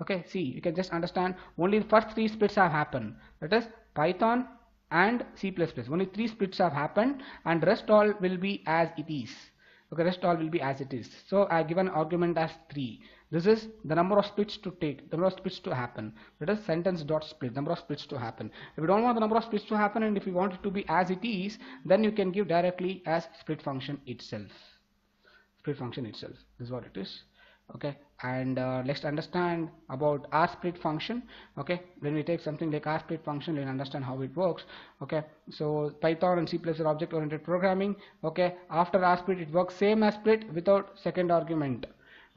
okay see you can just understand only the first three splits have happened. That is Python and C++. Only three splits have happened and rest all will be as it is. Okay, rest all will be as it is. So I have given argument as 3. This is the number of splits to take, the number of splits to happen. That is sentence dot split, number of splits to happen. If you don't want the number of splits to happen and if you want it to be as it is, then you can give directly as split function itself. Split function itself. This is what it is okay? And uh, let's understand about r split function okay? When we take something like r split function we'll understand how it works okay? So python and c plus object oriented programming okay? After r split it works same as split without second argument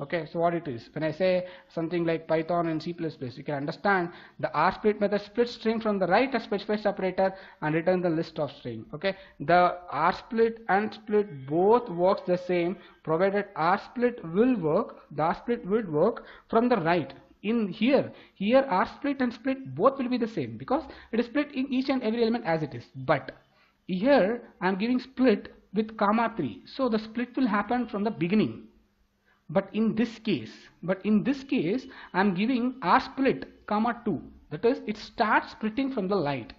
okay so what it is? When I say something like Python and C++ you can understand the R split method splits string from the right a specified operator and return the list of string. Okay the R split and split both works the same provided R split will work the R split will work from the right. In here here r split and split both will be the same because it is split in each and every element as it is. But here I am giving split with comma 3 so the split will happen from the beginning but in this case but in this case I am giving r split comma 2 that is it starts splitting from the light.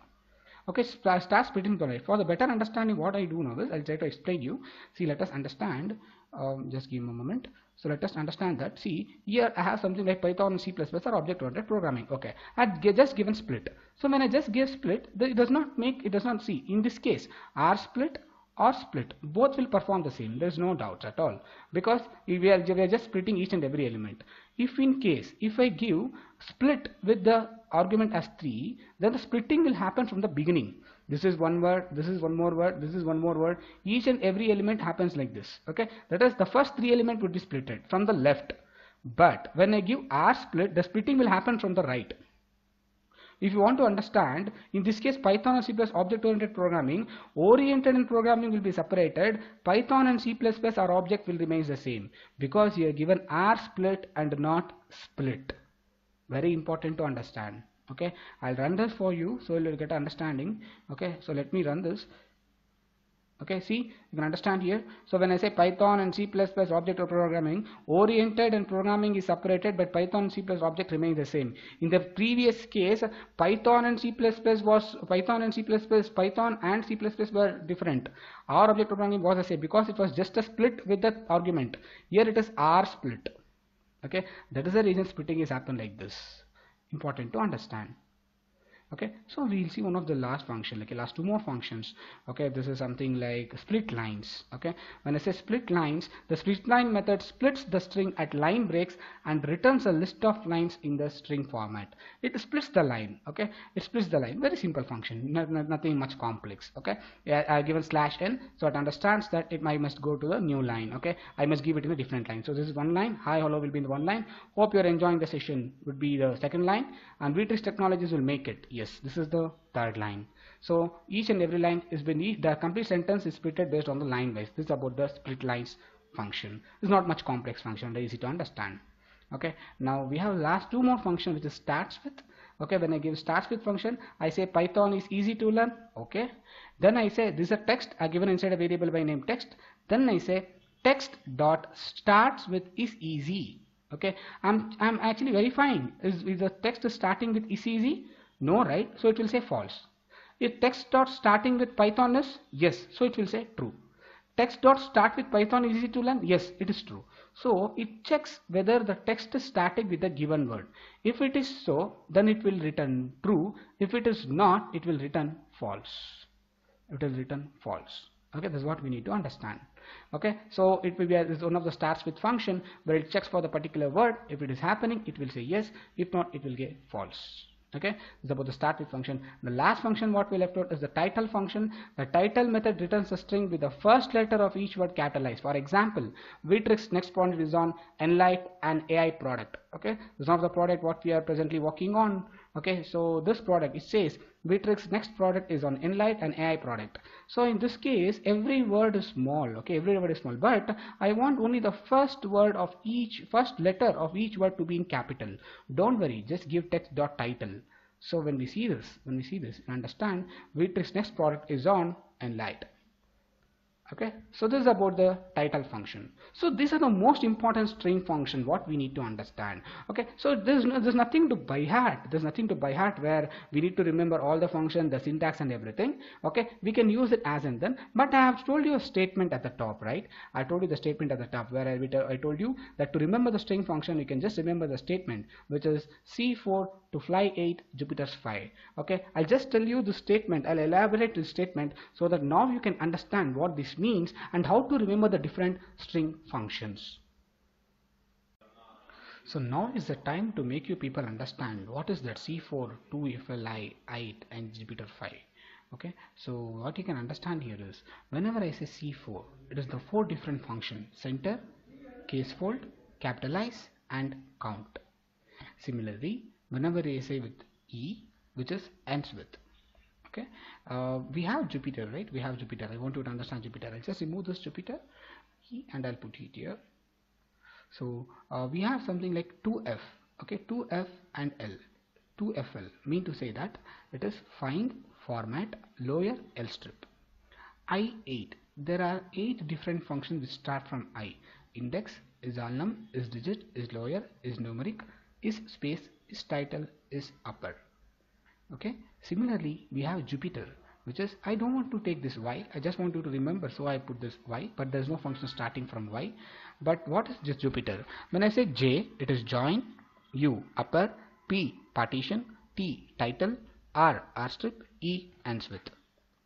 Okay start splitting from the light. For the better understanding what I do now is I'll try to explain you. See let us understand um, just give me a moment. So let us understand that see here I have something like Python C++ or object oriented programming. Okay I just given split. So when I just give split it does not make it does not see. In this case R split or split both will perform the same. There is no doubt at all. Because we are, we are just splitting each and every element. If in case if I give split with the argument as 3 then the splitting will happen from the beginning. This is one word this is one more word this is one more word. Each and every element happens like this okay? That is the first three element would be splitted from the left. But when I give R split the splitting will happen from the right if you want to understand, in this case Python and C++ object-oriented programming, oriented and programming will be separated. Python and C++ our object will remain the same because you are given R split and not split. Very important to understand. Okay, I'll run this for you so you'll get understanding. Okay, so let me run this okay see you can understand here. So when I say Python and C++ object programming oriented and programming is separated but Python and C++ object remain the same. In the previous case Python and C++ was Python and C++ Python and C++ were different. Our object programming was the same because it was just a split with the argument. Here it is R split. Okay that is the reason splitting is happen like this. Important to understand okay? So we'll see one of the last function like last two more functions. Okay? This is something like split lines. Okay? When I say split lines the split line method splits the string at line breaks and returns a list of lines in the string format. It splits the line. Okay? It splits the line. Very simple function. No, no, nothing much complex. Okay? Yeah, I given slash n so it understands that it I must go to the new line. Okay? I must give it in a different line. So this is one line. Hi hello will be in the one line. Hope you're enjoying the session. Would be the second line. And Vtricks technologies will make it. Yes yes this is the third line. So each and every line is beneath the complete sentence is splitted based on the line wise. This is about the split lines function. It's not much complex function easy to understand. Okay now we have last two more function which is starts with. Okay when I give starts with function I say Python is easy to learn. Okay then I say this is a text. I given inside a variable by name text. Then I say text dot starts with is easy. Okay I'm I'm actually verifying. Is, is the text starting with is easy no, right? So it will say false. If text dot starting with Python is yes, so it will say true. Text dot start with Python is easy to learn. Yes, it is true. So it checks whether the text is starting with a given word. If it is so, then it will return true. If it is not, it will return false. It will return false. Okay, that's what we need to understand. Okay, so it will be uh, a, one of the starts with function where it checks for the particular word. If it is happening, it will say yes. If not, it will get false okay? Is about the start with function. The last function what we left out is the title function. The title method returns a string with the first letter of each word capitalized for example Vtricks next point is on Enlight and AI product. Okay? This is not the product what we are presently working on okay so this product it says Vtricks next product is on Enlight and AI product. So in this case every word is small okay every word is small. But I want only the first word of each first letter of each word to be in capital. Don't worry just give text dot title. So when we see this when we see this understand Vtricks next product is on Enlight okay? So this is about the title function. So these are the most important string function what we need to understand. Okay? So there's no, there's nothing to by heart there's nothing to by heart where we need to remember all the function the syntax and everything. Okay? We can use it as and then. But I have told you a statement at the top right? I told you the statement at the top where I, I told you that to remember the string function you can just remember the statement which is C4 to fly 8 Jupiter's 5 okay? I'll just tell you the statement. I'll elaborate the statement so that now you can understand what this means and how to remember the different string functions. So now is the time to make you people understand what is that C4 2FLI 8 and Jupiter 5 okay? So what you can understand here is whenever I say C4 it is the four different function. Center case fold capitalize and count. Similarly whenever I say with E which is ends with okay? Uh, we have Jupiter right? We have Jupiter. I want you to understand Jupiter. I'll just remove this Jupiter and I'll put it here. So uh, we have something like 2F okay? 2f and l. 2fl mean to say that it is find format lower l strip. I8 there are eight different functions which start from i. Index is alnum is digit is lower is numeric is space is title is upper okay? Similarly we have Jupiter which is I don't want to take this y I just want you to remember so I put this y but there's no function starting from y. But what is this Jupiter? When I say J it is join U upper P partition T title R R strip E ends with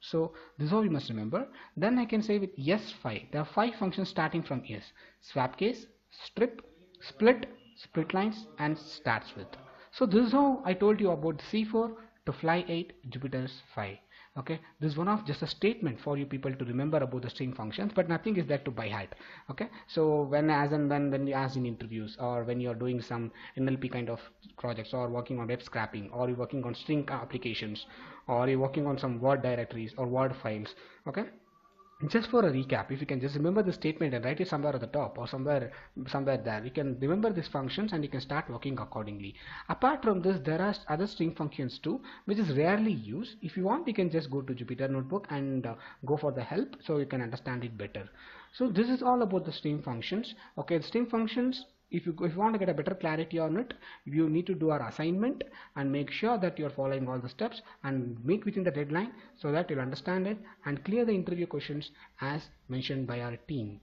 so this is how we must remember. Then I can say with S5 there are five functions starting from S. Swap case strip split split lines and starts with. So this is how I told you about C4 to fly 8 Jupiter's 5 okay? This is one of just a statement for you people to remember about the string functions but nothing is there to by heart okay? So when as and when when you ask in interviews or when you are doing some NLP kind of projects or working on web scraping or you're working on string applications or you're working on some word directories or word files. Okay just for a recap if you can just remember the statement and write it somewhere at the top or somewhere somewhere there you can remember these functions and you can start working accordingly. Apart from this there are other string functions too which is rarely used. If you want you can just go to Jupyter notebook and uh, go for the help so you can understand it better. So this is all about the string functions. Okay the string functions if you, if you want to get a better clarity on it you need to do our assignment and make sure that you're following all the steps and meet within the deadline so that you'll understand it and clear the interview questions as mentioned by our team